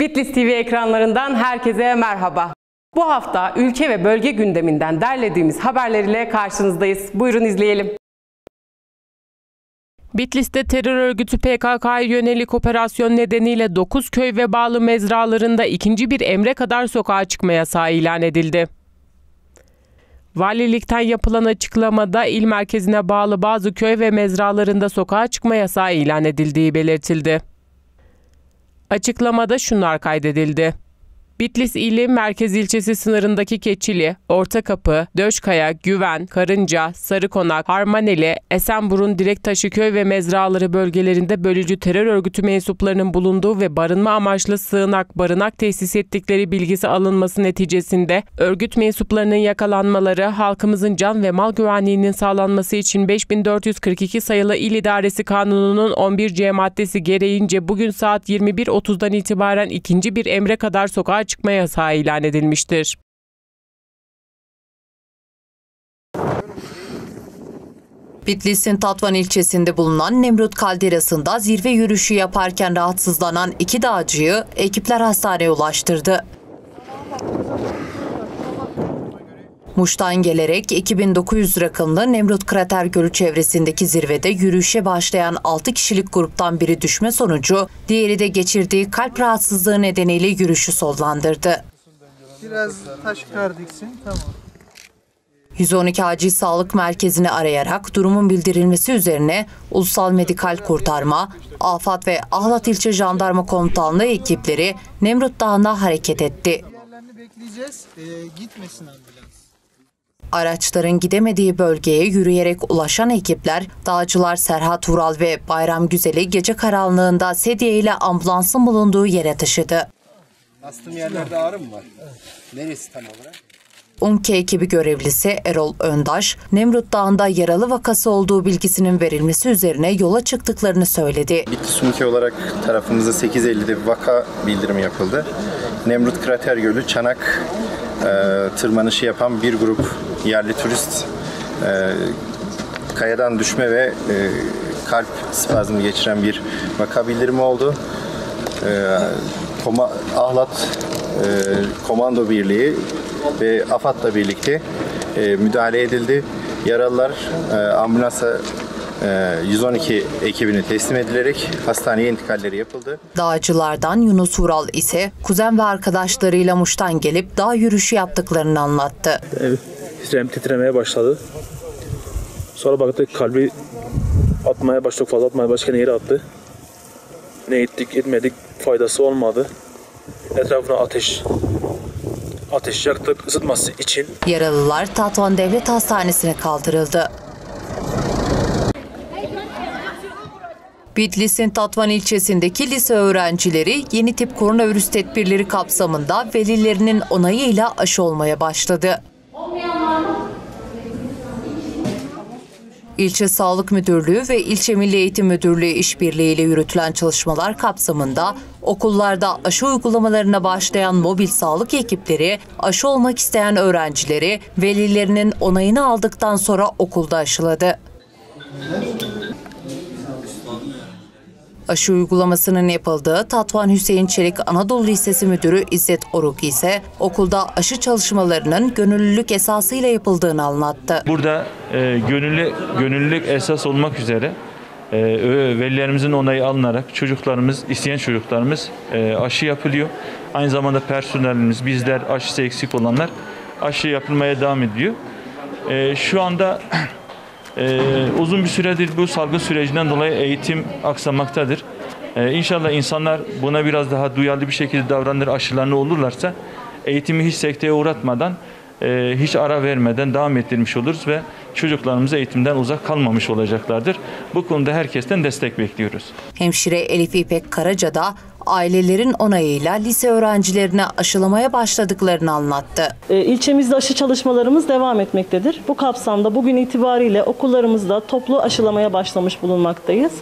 Bitlis TV ekranlarından herkese merhaba. Bu hafta ülke ve bölge gündeminden derlediğimiz haberler ile karşınızdayız. Buyurun izleyelim. Bitlis'te terör örgütü PKK'ya yönelik operasyon nedeniyle 9 köy ve bağlı mezralarında ikinci bir emre kadar sokağa çıkma yasağı ilan edildi. Valilikten yapılan açıklamada il merkezine bağlı bazı köy ve mezralarında sokağa çıkma yasağı ilan edildiği belirtildi. Açıklamada şunlar kaydedildi. Bitlis ili merkez ilçesi sınırındaki Keçili, Ortakapı, Döşkaya, Güven, Karınca, Sarıkonak, Harmaneli, Esenburun, Direktaşıköy ve Mezraları bölgelerinde bölücü terör örgütü mensuplarının bulunduğu ve barınma amaçlı sığınak, barınak tesis ettikleri bilgisi alınması neticesinde örgüt mensuplarının yakalanmaları halkımızın can ve mal güvenliğinin sağlanması için 5442 sayılı İl İdaresi Kanunu'nun 11C maddesi gereğince bugün saat 21.30'dan itibaren ikinci bir emre kadar sokağa çıkma yasağı ilan edilmiştir. Bitlis'in Tatvan ilçesinde bulunan Nemrut Kalderası'nda zirve yürüyüşü yaparken rahatsızlanan iki dağcıyı ekipler hastaneye ulaştırdı. Muş'tan gelerek 2900 rakımlı Nemrut Krater Gölü çevresindeki zirvede yürüyüşe başlayan 6 kişilik gruptan biri düşme sonucu, diğeri de geçirdiği kalp rahatsızlığı nedeniyle yürüyüşü sollandırdı. Biraz taş kar diksin tamam. 112 Acil Sağlık Merkezi'ni arayarak durumun bildirilmesi üzerine Ulusal Medikal Kurtarma, Afat ve Ahlat İlçe Jandarma Komutanlığı ekipleri Nemrut Dağı'na hareket etti. Bekleyeceğiz. Ee, gitmesin ambulans. Araçların gidemediği bölgeye yürüyerek ulaşan ekipler, dağcılar Serhat Vural ve Bayram Güzel'i gece karanlığında sedye ile ambulansın bulunduğu yere taşıdı. Bastığım yerlerde ağrı mı var? Neresi tam olarak? UMKE ekibi görevlisi Erol Öndaş, Nemrut Dağı'nda yaralı vakası olduğu bilgisinin verilmesi üzerine yola çıktıklarını söyledi. Bitlis Ülke olarak tarafımıza 8.50'de vaka bildirimi yapıldı. Nemrut Krater Gölü Çanak e, tırmanışı yapan bir grup yerli turist e, kayadan düşme ve e, kalp spazmı geçiren bir vaka bildirimi oldu. E, Koma, Ahlat e, Komando Birliği ve AFAD'la birlikte e, müdahale edildi. Yaralılar e, ambulansa 112 ekibine teslim edilerek hastaneye intikalleri yapıldı. Dağcılardan Yunus Vural ise kuzen ve arkadaşlarıyla Muş'tan gelip dağ yürüyüşü yaptıklarını anlattı. Rem titremeye başladı. Sonra baktık kalbi atmaya başladı, fazla atmaya başka yere attı. Ne ettik etmedik faydası olmadı. Etrafına ateş ateş yaktık ısıtması için. Yaralılar Tatvan Devlet Hastanesi'ne kaldırıldı. Bitlis'in Tatvan ilçesindeki lise öğrencileri yeni tip koronavirüs tedbirleri kapsamında velilerinin onayıyla aşı olmaya başladı. İlçe Sağlık Müdürlüğü ve İlçe Milli Eğitim Müdürlüğü işbirliğiyle yürütülen çalışmalar kapsamında okullarda aşı uygulamalarına başlayan mobil sağlık ekipleri aşı olmak isteyen öğrencileri velilerinin onayını aldıktan sonra okulda aşıladı. Aşı uygulamasının yapıldığı Tatvan Hüseyin Çelik Anadolu Lisesi Müdürü İzzet Oruk ise okulda aşı çalışmalarının gönüllülük esasıyla yapıldığını anlattı. Burada e, gönüllü gönüllülük esas olmak üzere e, velilerimizin onayı alınarak çocuklarımız, isteyen çocuklarımız e, aşı yapılıyor. Aynı zamanda personelimiz, bizler aşısı eksik olanlar aşı yapılmaya devam ediyor. E, şu anda e, uzun bir süredir bu salgın sürecinden dolayı eğitim aksamaktadır. E, inşallah insanlar buna biraz daha duyarlı bir şekilde davranır, aşılarını olurlarsa eğitimi hiç sekteye uğratmadan, e, hiç ara vermeden devam ettirmiş oluruz ve çocuklarımız eğitimden uzak kalmamış olacaklardır. Bu konuda herkesten destek bekliyoruz. Hemşire Elif İpek Karaca da ailelerin onayıyla lise öğrencilerine aşılamaya başladıklarını anlattı. E, İlçemizde aşı çalışmalarımız devam etmektedir. Bu kapsamda bugün itibariyle okullarımızda toplu aşılamaya başlamış bulunmaktayız.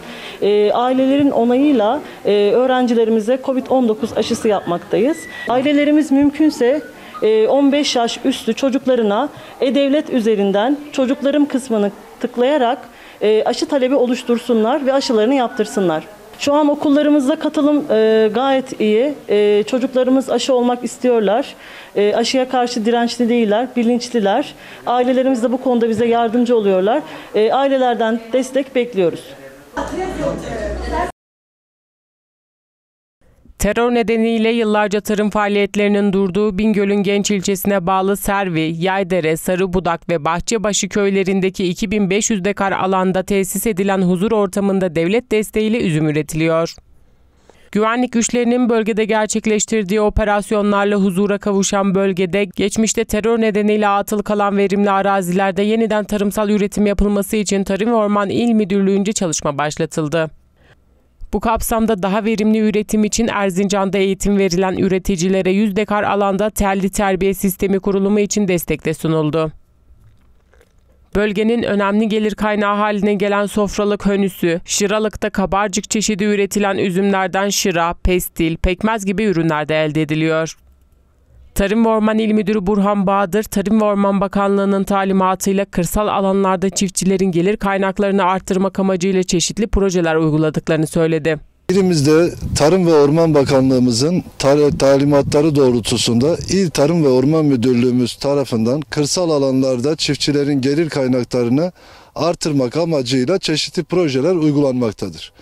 E, Ailelerin onayıyla e, öğrencilerimize COVID-19 aşısı yapmaktayız. Ailelerimiz mümkünse e, 15 yaş üstü çocuklarına e-devlet üzerinden çocuklarım kısmını tıklayarak aşı talebi oluştursunlar ve aşılarını yaptırsınlar. Şu an okullarımızda katılım e, gayet iyi. E, çocuklarımız aşı olmak istiyorlar. E, aşıya karşı dirençli değiller, bilinçliler. Ailelerimiz de bu konuda bize yardımcı oluyorlar. E, ailelerden destek bekliyoruz. Terör nedeniyle yıllarca tarım faaliyetlerinin durduğu Bingöl'ün Genç ilçesine bağlı Servi, Yaydere, Sarıbudak ve Bahçebaşı köylerindeki 2500 dekar alanda tesis edilen huzur ortamında devlet desteğiyle üzüm üretiliyor. Güvenlik güçlerinin bölgede gerçekleştirdiği operasyonlarla huzura kavuşan bölgede geçmişte terör nedeniyle atıl kalan verimli arazilerde yeniden tarımsal üretim yapılması için Tarım ve Orman İl Müdürlüğü'nce çalışma başlatıldı. Bu kapsamda daha verimli üretim için Erzincan'da eğitim verilen üreticilere 100 dekar alanda telli terbiye sistemi kurulumu için destek de sunuldu. Bölgenin önemli gelir kaynağı haline gelen sofralık hönüsü, şıralıkta kabarcık çeşidi üretilen üzümlerden şıra, pestil, pekmez gibi ürünler de elde ediliyor. Tarım ve Orman İl Müdürü Burhan Bahadır, Tarım ve Orman Bakanlığı'nın talimatıyla kırsal alanlarda çiftçilerin gelir kaynaklarını arttırmak amacıyla çeşitli projeler uyguladıklarını söyledi. İlimizde Tarım ve Orman Bakanlığımızın talimatları doğrultusunda İl Tarım ve Orman Müdürlüğümüz tarafından kırsal alanlarda çiftçilerin gelir kaynaklarını artırmak amacıyla çeşitli projeler uygulanmaktadır.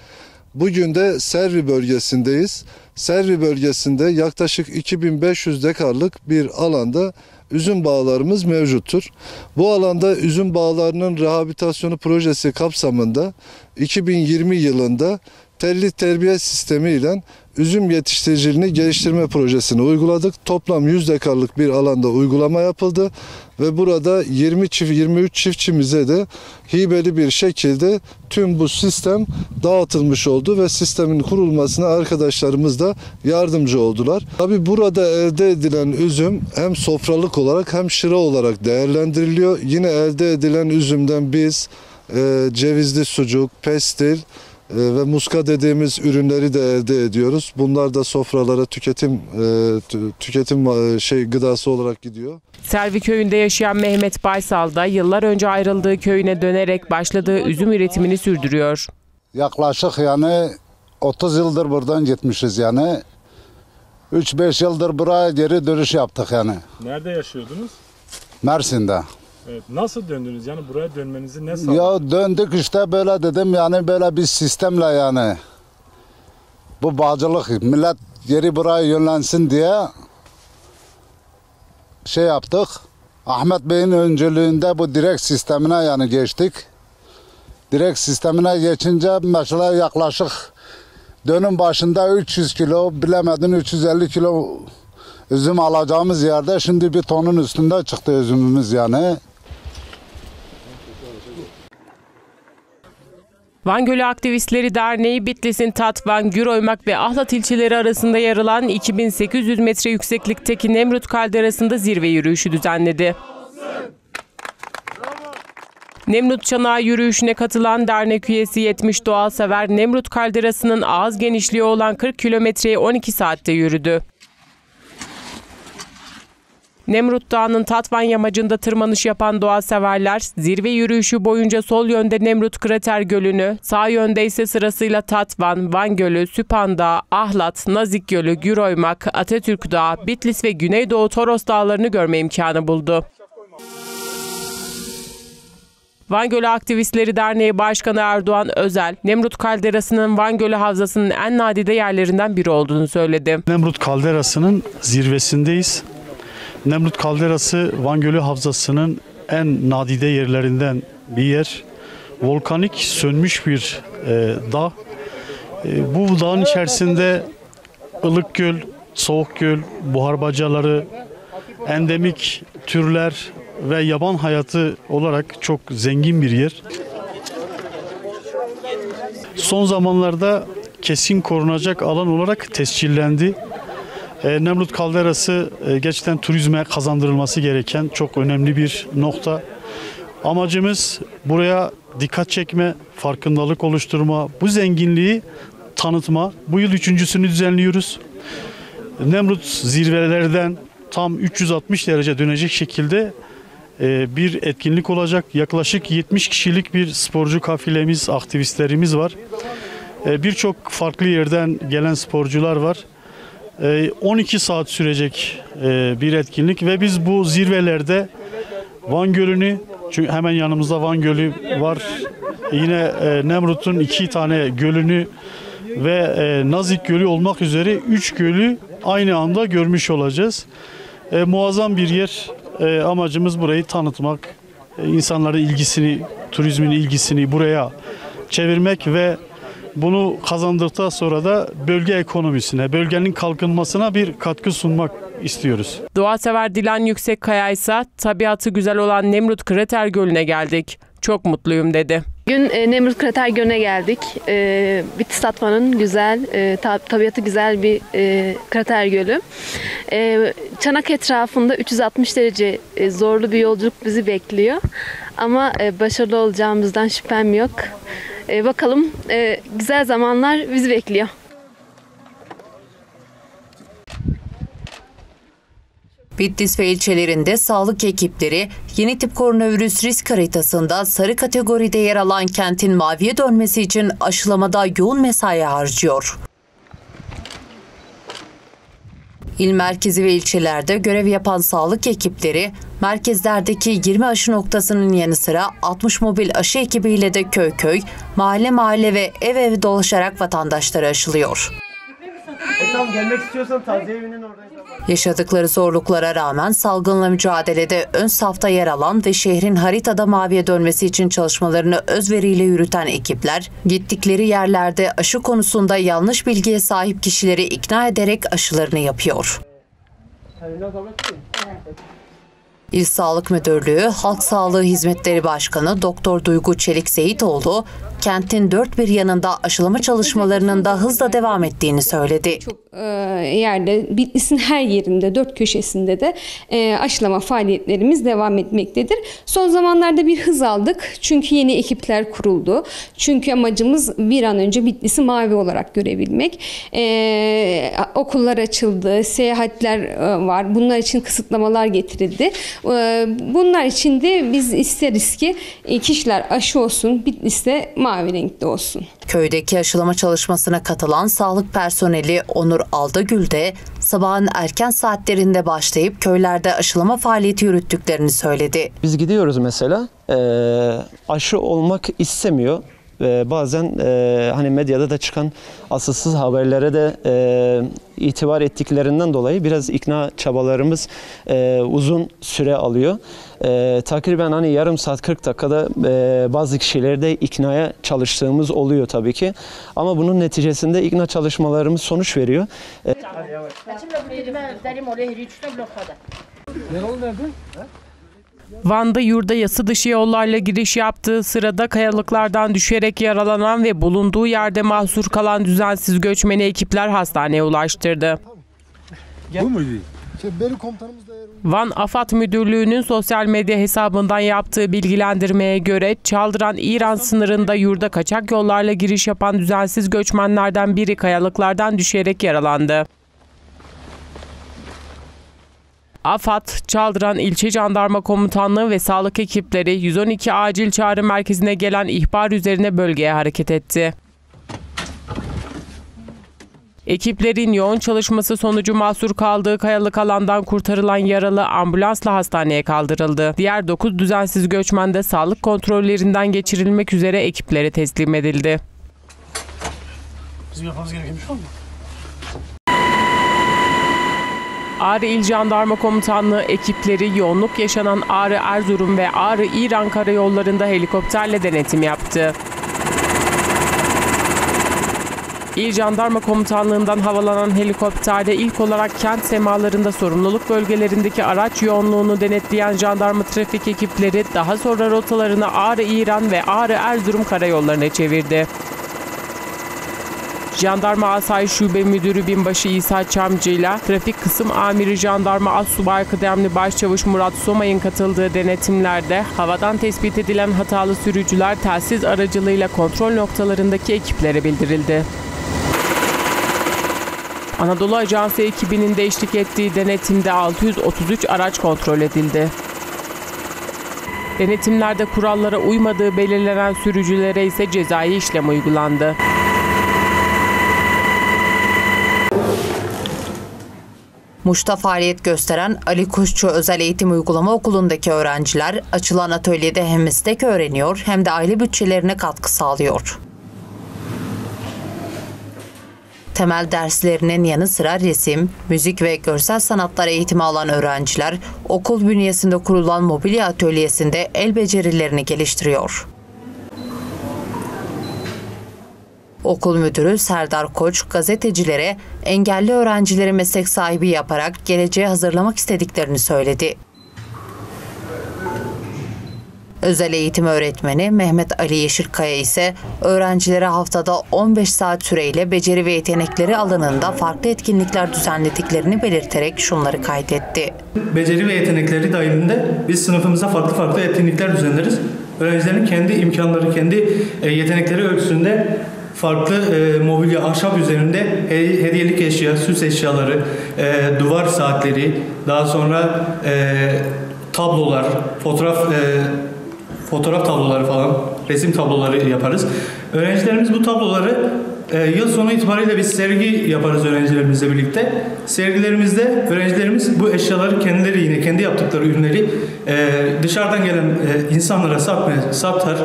Bugün de Servi bölgesindeyiz. Servi bölgesinde yaklaşık 2500 dekarlık bir alanda üzüm bağlarımız mevcuttur. Bu alanda üzüm bağlarının rehabilitasyonu projesi kapsamında 2020 yılında telli terbiye sistemi ile üzüm yetiştiriciliğini geliştirme projesini uyguladık. Toplam 100 dekarlık bir alanda uygulama yapıldı ve burada 20 çift 23 çiftçimize de hibeli bir şekilde tüm bu sistem dağıtılmış oldu ve sistemin kurulmasına arkadaşlarımız da yardımcı oldular. Tabi burada elde edilen üzüm hem sofralık olarak hem şıra olarak değerlendiriliyor. Yine elde edilen üzümden biz e, cevizli sucuk, pestil, ve muska dediğimiz ürünleri de elde ediyoruz. Bunlar da sofralara tüketim e, tü- tüketim e, şey gıdası olarak gidiyor. Servi köyünde yaşayan Mehmet Baysal da yıllar önce ayrıldığı köyüne dönerek başladığı üzüm üretimini sürdürüyor. Yaklaşık yani 30 yıldır buradan gitmişiz yani. 3-5 yıldır buraya geri dönüş yaptık yani. Nerede yaşıyordunuz? Mersin'de. Evet. Nasıl döndünüz? Yani buraya dönmenizi ne sağladı? Ya döndük işte böyle dedim yani böyle bir sistemle yani. Bu bağcılık millet geri buraya yönlensin diye şey yaptık. Ahmet Bey'in öncülüğünde bu direkt sistemine yani geçtik. Direkt sistemine geçince mesela yaklaşık dönüm başında 300 kilo bilemedin 350 kilo üzüm alacağımız yerde şimdi bir tonun üstünde çıktı üzümümüz yani. Van Gölü Aktivistleri Derneği Bitlis'in Tatvan, Güroymak ve Ahlat ilçeleri arasında yer alan 2800 metre yükseklikteki Nemrut Kalderası'nda zirve yürüyüşü düzenledi. Nemrut Çanağı yürüyüşüne katılan dernek üyesi 70 doğal sever Nemrut Kalderası'nın ağız genişliği olan 40 kilometreyi 12 saatte yürüdü. Nemrut Dağı'nın Tatvan yamacında tırmanış yapan doğa severler zirve yürüyüşü boyunca sol yönde Nemrut Krater Gölü'nü, sağ yönde ise sırasıyla Tatvan, Van Gölü, Süphan Dağı, Ahlat, Nazik Gölü, Güroymak, Atatürk Dağı, Bitlis ve Güneydoğu Toros Dağları'nı görme imkanı buldu. Van Gölü Aktivistleri Derneği Başkanı Erdoğan Özel, Nemrut Kalderası'nın Van Gölü Havzası'nın en nadide yerlerinden biri olduğunu söyledi. Nemrut Kalderası'nın zirvesindeyiz. Nemrut Kalderası Van Gölü Havzası'nın en nadide yerlerinden bir yer. Volkanik sönmüş bir e, dağ. E, bu dağın içerisinde ılık göl, soğuk göl, buhar bacaları, endemik türler ve yaban hayatı olarak çok zengin bir yer. Son zamanlarda kesin korunacak alan olarak tescillendi. E, Nemrut Kalderası e, gerçekten turizme kazandırılması gereken çok önemli bir nokta. Amacımız buraya dikkat çekme, farkındalık oluşturma, bu zenginliği tanıtma. Bu yıl üçüncüsünü düzenliyoruz. Nemrut zirvelerden tam 360 derece dönecek şekilde e, bir etkinlik olacak. Yaklaşık 70 kişilik bir sporcu kafilemiz, aktivistlerimiz var. E, Birçok farklı yerden gelen sporcular var. E, 12 saat sürecek e, bir etkinlik ve biz bu zirvelerde Van Gölü'nü çünkü hemen yanımızda Van Gölü var. Yine e, Nemrut'un iki tane gölünü ve e, Nazik Gölü olmak üzere üç gölü aynı anda görmüş olacağız. Muazzam bir yer. Amacımız burayı tanıtmak, insanların ilgisini, turizmin ilgisini buraya çevirmek ve bunu kazandıktan sonra da bölge ekonomisine, bölgenin kalkınmasına bir katkı sunmak istiyoruz. Doğa sever Dilan Yüksekkaya ise tabiatı güzel olan Nemrut Krater Gölü'ne geldik. Çok mutluyum dedi. Bugün e, Nemrut Krater Gölü'ne geldik. E, Bitlis Tatvan'ın güzel, e, ta- tabiatı güzel bir e, krater gölü. E, Çanak etrafında 360 derece e, zorlu bir yolculuk bizi bekliyor. Ama e, başarılı olacağımızdan şüphem yok. E, bakalım e, güzel zamanlar bizi bekliyor. Bitlis ve ilçelerinde sağlık ekipleri yeni tip koronavirüs risk haritasında sarı kategoride yer alan kentin maviye dönmesi için aşılamada yoğun mesai harcıyor. İl merkezi ve ilçelerde görev yapan sağlık ekipleri merkezlerdeki 20 aşı noktasının yanı sıra 60 mobil aşı ekibiyle de köy köy, mahalle mahalle ve ev ev dolaşarak vatandaşları aşılıyor. Tamam gelmek istiyorsan taziye evinin oradayız. Yaşadıkları zorluklara rağmen salgınla mücadelede ön safta yer alan ve şehrin haritada maviye dönmesi için çalışmalarını özveriyle yürüten ekipler, gittikleri yerlerde aşı konusunda yanlış bilgiye sahip kişileri ikna ederek aşılarını yapıyor. İl Sağlık Müdürlüğü Halk Sağlığı Hizmetleri Başkanı Doktor Duygu Çelik Seyitoğlu, kentin dört bir yanında aşılama çalışmalarının da hızla devam ettiğini söyledi. e, yerde Bitlis'in her yerinde dört köşesinde de e, aşılama faaliyetlerimiz devam etmektedir. Son zamanlarda bir hız aldık çünkü yeni ekipler kuruldu. Çünkü amacımız bir an önce Bitlis'i mavi olarak görebilmek. E, okullar açıldı, seyahatler e, var. Bunlar için kısıtlamalar getirildi. E, bunlar için de biz isteriz ki e, kişiler aşı olsun, Bitlis'te mavi renkte olsun. Köydeki aşılama çalışmasına katılan sağlık personeli Onur Aldagül de sabahın erken saatlerinde başlayıp köylerde aşılama faaliyeti yürüttüklerini söyledi. Biz gidiyoruz mesela e, aşı olmak istemiyor ve bazen e, hani medyada da çıkan asılsız haberlere de e, itibar ettiklerinden dolayı biraz ikna çabalarımız e, uzun süre alıyor. E, takriben hani yarım saat 40 dakikada e, bazı kişileri de iknaya çalıştığımız oluyor tabii ki. Ama bunun neticesinde ikna çalışmalarımız sonuç veriyor. E? Van'da yurda yası dışı yollarla giriş yaptığı sırada kayalıklardan düşerek yaralanan ve bulunduğu yerde mahsur kalan düzensiz göçmeni ekipler hastaneye ulaştırdı. Bu muydu? Şey. Van AFAD Müdürlüğü'nün sosyal medya hesabından yaptığı bilgilendirmeye göre Çaldıran İran sınırında yurda kaçak yollarla giriş yapan düzensiz göçmenlerden biri kayalıklardan düşerek yaralandı. AFAD, Çaldıran İlçe Jandarma Komutanlığı ve sağlık ekipleri 112 acil çağrı merkezine gelen ihbar üzerine bölgeye hareket etti. Ekiplerin yoğun çalışması sonucu mahsur kaldığı kayalık alandan kurtarılan yaralı ambulansla hastaneye kaldırıldı. Diğer 9 düzensiz göçmen de sağlık kontrollerinden geçirilmek üzere ekiplere teslim edildi. Bizim yapmamız gereken bir şey var mı? Ağrı İl Jandarma Komutanlığı ekipleri yoğunluk yaşanan Ağrı Erzurum ve Ağrı İran karayollarında helikopterle denetim yaptı. İl Jandarma Komutanlığı'ndan havalanan helikopterde ilk olarak kent semalarında sorumluluk bölgelerindeki araç yoğunluğunu denetleyen jandarma trafik ekipleri daha sonra rotalarını Ağrı İran ve Ağrı Erzurum karayollarına çevirdi. Jandarma Asayiş Şube Müdürü Binbaşı İsa Çamcı ile Trafik Kısım Amiri Jandarma Assubay Kıdemli Başçavuş Murat Somay'ın katıldığı denetimlerde havadan tespit edilen hatalı sürücüler telsiz aracılığıyla kontrol noktalarındaki ekiplere bildirildi. Anadolu Ajansı ekibinin de eşlik ettiği denetimde 633 araç kontrol edildi. Denetimlerde kurallara uymadığı belirlenen sürücülere ise cezai işlem uygulandı. Muş'ta faaliyet gösteren Ali Kuşçu Özel Eğitim Uygulama Okulu'ndaki öğrenciler açılan atölyede hem istek öğreniyor hem de aile bütçelerine katkı sağlıyor. Temel derslerinin yanı sıra resim, müzik ve görsel sanatlar eğitimi alan öğrenciler okul bünyesinde kurulan mobilya atölyesinde el becerilerini geliştiriyor. Okul müdürü Serdar Koç gazetecilere engelli öğrencileri meslek sahibi yaparak geleceğe hazırlamak istediklerini söyledi. Özel eğitim öğretmeni Mehmet Ali Yeşilkaya ise öğrencilere haftada 15 saat süreyle beceri ve yetenekleri alanında farklı etkinlikler düzenlediklerini belirterek şunları kaydetti. Beceri ve yetenekleri dahilinde biz sınıfımıza farklı farklı etkinlikler düzenleriz. Öğrencilerin kendi imkanları, kendi e, yetenekleri ölçüsünde farklı e, mobilya, ahşap üzerinde he- hediyelik eşya, süs eşyaları, e, duvar saatleri, daha sonra e, tablolar, fotoğraf e, fotoğraf tabloları falan, resim tabloları yaparız. Öğrencilerimiz bu tabloları e, yıl sonu itibariyle biz sergi yaparız öğrencilerimizle birlikte. Sergilerimizde öğrencilerimiz bu eşyaları kendileri yine kendi yaptıkları ürünleri e, dışarıdan gelen e, insanlara satmaya satar.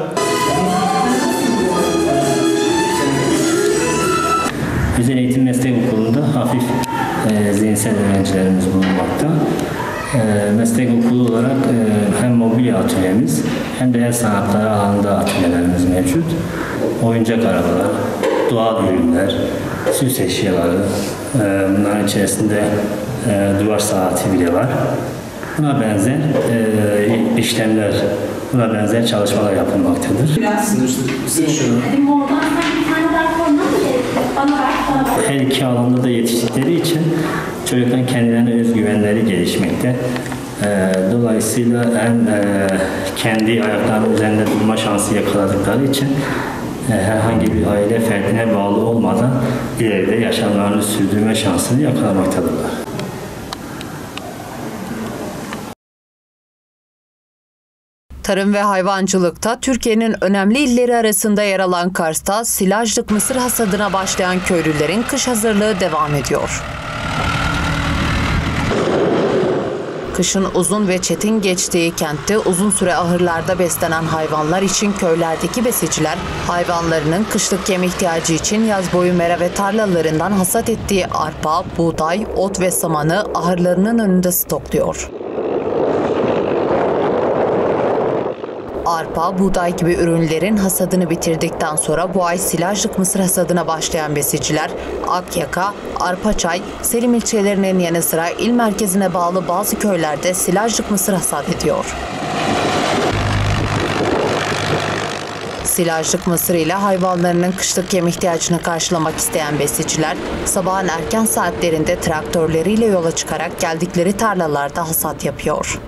Özel Eğitim Meslek Okulu'nda hafif e, zihinsel öğrencilerimiz bulunmakta. E, meslek okulu olarak e, hem mobilya atölyemiz hem de el sanatları alanında atölyelerimiz mevcut. Oyuncak arabalar, doğal ürünler, süs eşyaları, e, bunların içerisinde e, duvar saati bile var. Buna benzer e, işlemler, buna benzer çalışmalar yapılmaktadır. Her iki alanda da yetiştikleri için çocukların kendilerine özgüvenleri gelişmekte. Ee, Dolayısıyla hem e, kendi ayaklarının üzerinde durma şansı yakaladıkları için e, herhangi bir aile ferdine bağlı olmadan ileride yaşamlarını sürdürme şansını yakalamaktadırlar. Tarım ve hayvancılıkta Türkiye'nin önemli illeri arasında yer alan Kars'ta silajlık mısır hasadına başlayan köylülerin kış hazırlığı devam ediyor. Kışın uzun ve çetin geçtiği kentte uzun süre ahırlarda beslenen hayvanlar için köylerdeki besiciler hayvanlarının kışlık yem ihtiyacı için yaz boyu mera ve tarlalarından hasat ettiği arpa, buğday, ot ve samanı ahırlarının önünde stokluyor. Arpa, buğday gibi ürünlerin hasadını bitirdikten sonra bu ay silajlık mısır hasadına başlayan besiciler Akyaka, Arpaçay, Selim ilçelerinin yanı sıra il merkezine bağlı bazı köylerde silajlık mısır hasat ediyor. Silajlık mısır ile hayvanlarının kışlık yem ihtiyacını karşılamak isteyen besiciler sabahın erken saatlerinde traktörleriyle yola çıkarak geldikleri tarlalarda hasat yapıyor.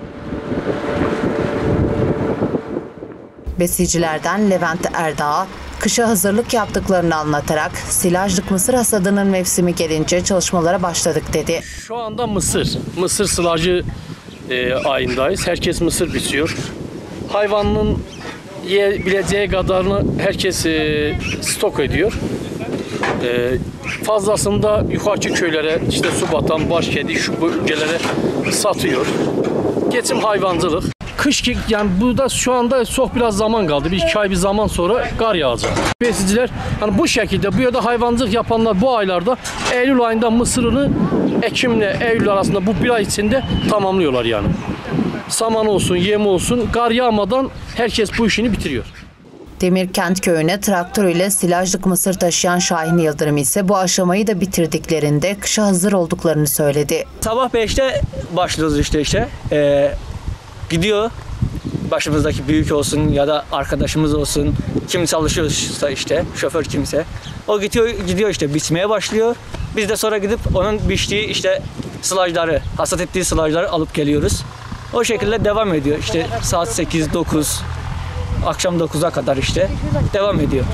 Besicilerden Levent Erdağ, kışa hazırlık yaptıklarını anlatarak silajlık mısır hasadının mevsimi gelince çalışmalara başladık dedi. Şu anda mısır, mısır sılacı e, ayındayız. Herkes mısır bitiyor. Hayvanın yiyebileceği kadarını herkes e, stok ediyor. E, fazlasını da yukarıki köylere, işte Subatan, Başkedi, şu bölgelere satıyor. Geçim hayvancılık. Kış ki- yani burada şu anda çok biraz zaman kaldı. Bir iki ay bir zaman sonra kar yağacak. Besiciler hani bu şekilde bu ya da hayvancılık yapanlar bu aylarda Eylül ayında mısırını Ekim'le Eylül arasında bu bir ay içinde tamamlıyorlar yani. Saman olsun, yem olsun, kar yağmadan herkes bu işini bitiriyor. Demirkent köyüne traktör ile silajlık mısır taşıyan Şahin Yıldırım ise bu aşamayı da bitirdiklerinde kışa hazır olduklarını söyledi. Sabah 5'te başlıyoruz işte işte. Ee, gidiyor başımızdaki büyük olsun ya da arkadaşımız olsun kim çalışıyorsa işte şoför kimse o gidiyor gidiyor işte biçmeye başlıyor. Biz de sonra gidip onun biçtiği işte sılajları, hasat ettiği sılajları alıp geliyoruz. O şekilde devam ediyor. İşte saat 8 9 akşam 9'a kadar işte devam ediyor.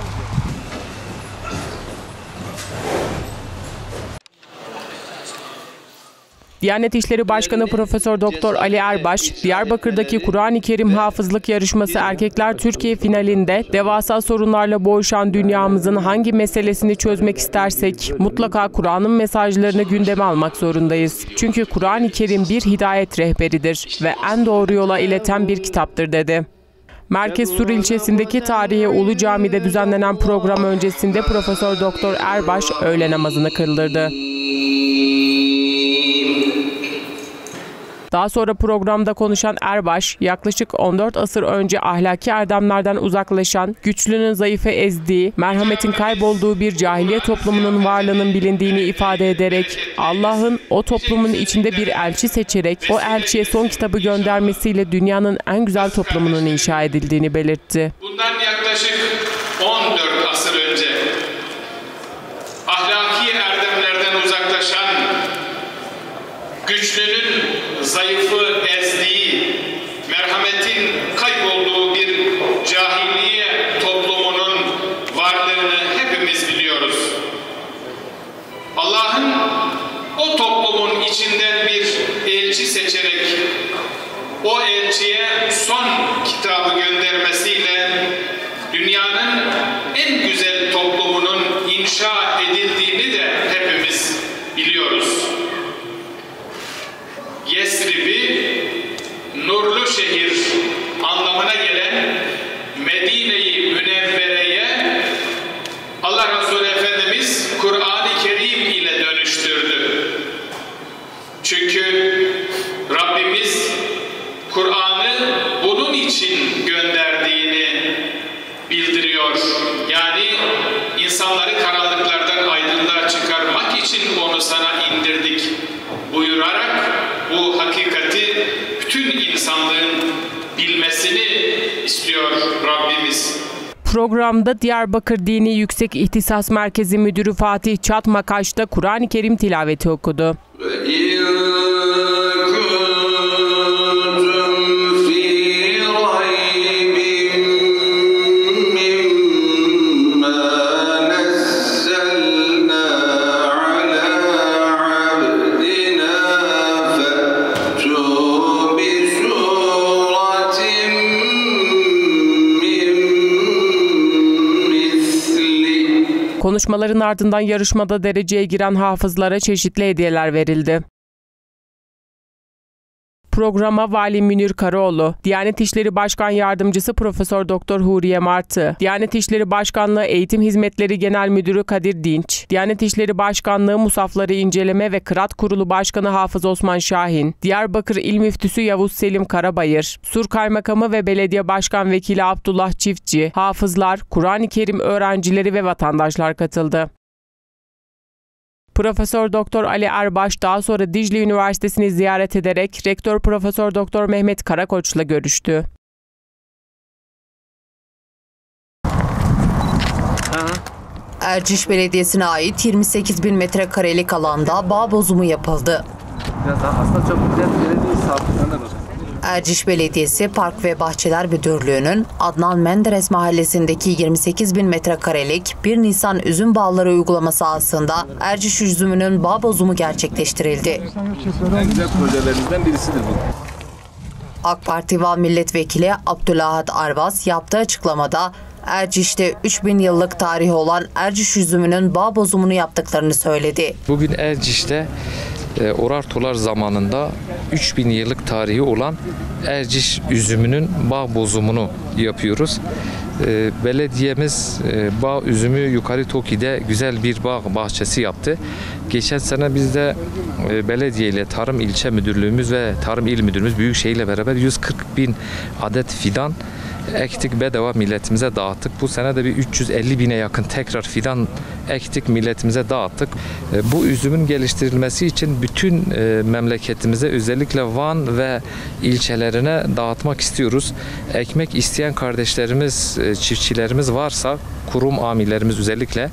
Diyanet İşleri Başkanı Profesör Doktor Ali Erbaş, Diyarbakır'daki Kur'an-ı Kerim Hafızlık Yarışması Erkekler Türkiye finalinde devasa sorunlarla boğuşan dünyamızın hangi meselesini çözmek istersek mutlaka Kur'an'ın mesajlarını gündeme almak zorundayız. Çünkü Kur'an-ı Kerim bir hidayet rehberidir ve en doğru yola ileten bir kitaptır dedi. Merkez Sur ilçesindeki Tarihi Ulu Cami'de düzenlenen program öncesinde Profesör Doktor Erbaş öğle namazını kıldırdı. Daha sonra programda konuşan Erbaş, yaklaşık 14 asır önce ahlaki erdemlerden uzaklaşan, güçlünün zayıfı ezdiği, merhametin kaybolduğu bir cahiliye toplumunun varlığının bilindiğini ifade ederek, Allah'ın o toplumun içinde bir elçi seçerek, o elçiye son kitabı göndermesiyle dünyanın en güzel toplumunun inşa edildiğini belirtti. Bundan yaklaşık 14 asır önce ahlaki erdemlerden uzaklaşan, güçlünün zayıfı ezdiği, merhametin kaybolduğu bir cahiliye toplumunun varlığını hepimiz biliyoruz. Allah'ın o toplumun içinden bir elçi seçerek o elçiye son kitabı göndermesiyle الذين Programda Diyarbakır Dini Yüksek İhtisas Merkezi Müdürü Fatih Çatmakaş da Kur'an-ı Kerim tilaveti okudu. Konuşmaların ardından yarışmada dereceye giren hafızlara çeşitli hediyeler verildi. Programa Vali Münir Karaoğlu, Diyanet İşleri Başkan Yardımcısı Profesör Doktor Huriye Martı, Diyanet İşleri Başkanlığı Eğitim Hizmetleri Genel Müdürü Kadir Dinç, Diyanet İşleri Başkanlığı Musafları İnceleme ve Kırat Kurulu Başkanı Hafız Osman Şahin, Diyarbakır İl Müftüsü Yavuz Selim Karabayır, Sur Kaymakamı ve Belediye Başkan Vekili Abdullah Çiftçi, hafızlar, Kur'an-ı Kerim öğrencileri ve vatandaşlar katıldı. Profesör Doktor Ali Erbaş daha sonra Dicle Üniversitesi'ni ziyaret ederek Rektör Profesör Doktor Mehmet Karakoç'la görüştü. Erciş Belediyesi'ne ait 28 bin metrekarelik alanda bağ bozumu yapıldı. Biraz daha aslında çok güzel bir belediye sağlıklarında Erciş Belediyesi Park ve Bahçeler Müdürlüğü'nün Adnan Menderes mahallesindeki 28 bin metrekarelik 1 Nisan üzüm bağları uygulaması aslında Erciş üzümünün bağ bozumu gerçekleştirildi. En güzel projelerimizden birisidir bu. AK Parti Van Milletvekili Abdülahat Arvas yaptığı açıklamada Erciş'te 3000 yıllık tarihi olan Erciş üzümünün bağ bozumunu yaptıklarını söyledi. Bugün Erciş'te e, zamanında 3000 yıllık tarihi olan Erciş üzümünün bağ bozumunu yapıyoruz. E, belediyemiz e, bağ üzümü Yukarı Toki'de güzel bir bağ bahçesi yaptı. Geçen sene biz de e, belediye ile Tarım İlçe Müdürlüğümüz ve Tarım İl Müdürümüz Büyükşehir ile beraber 140 bin adet fidan ektik bedava milletimize dağıttık. Bu sene de bir 350 bine yakın tekrar fidan ektik milletimize dağıttık. E, Bu üzümün geliştirilmesi için bütün e, memleketimize özellikle Van ve ilçelerine dağıtmak istiyoruz. Ekmek isteyen kardeşlerimiz, e, çiftçilerimiz varsa kurum amirlerimiz özellikle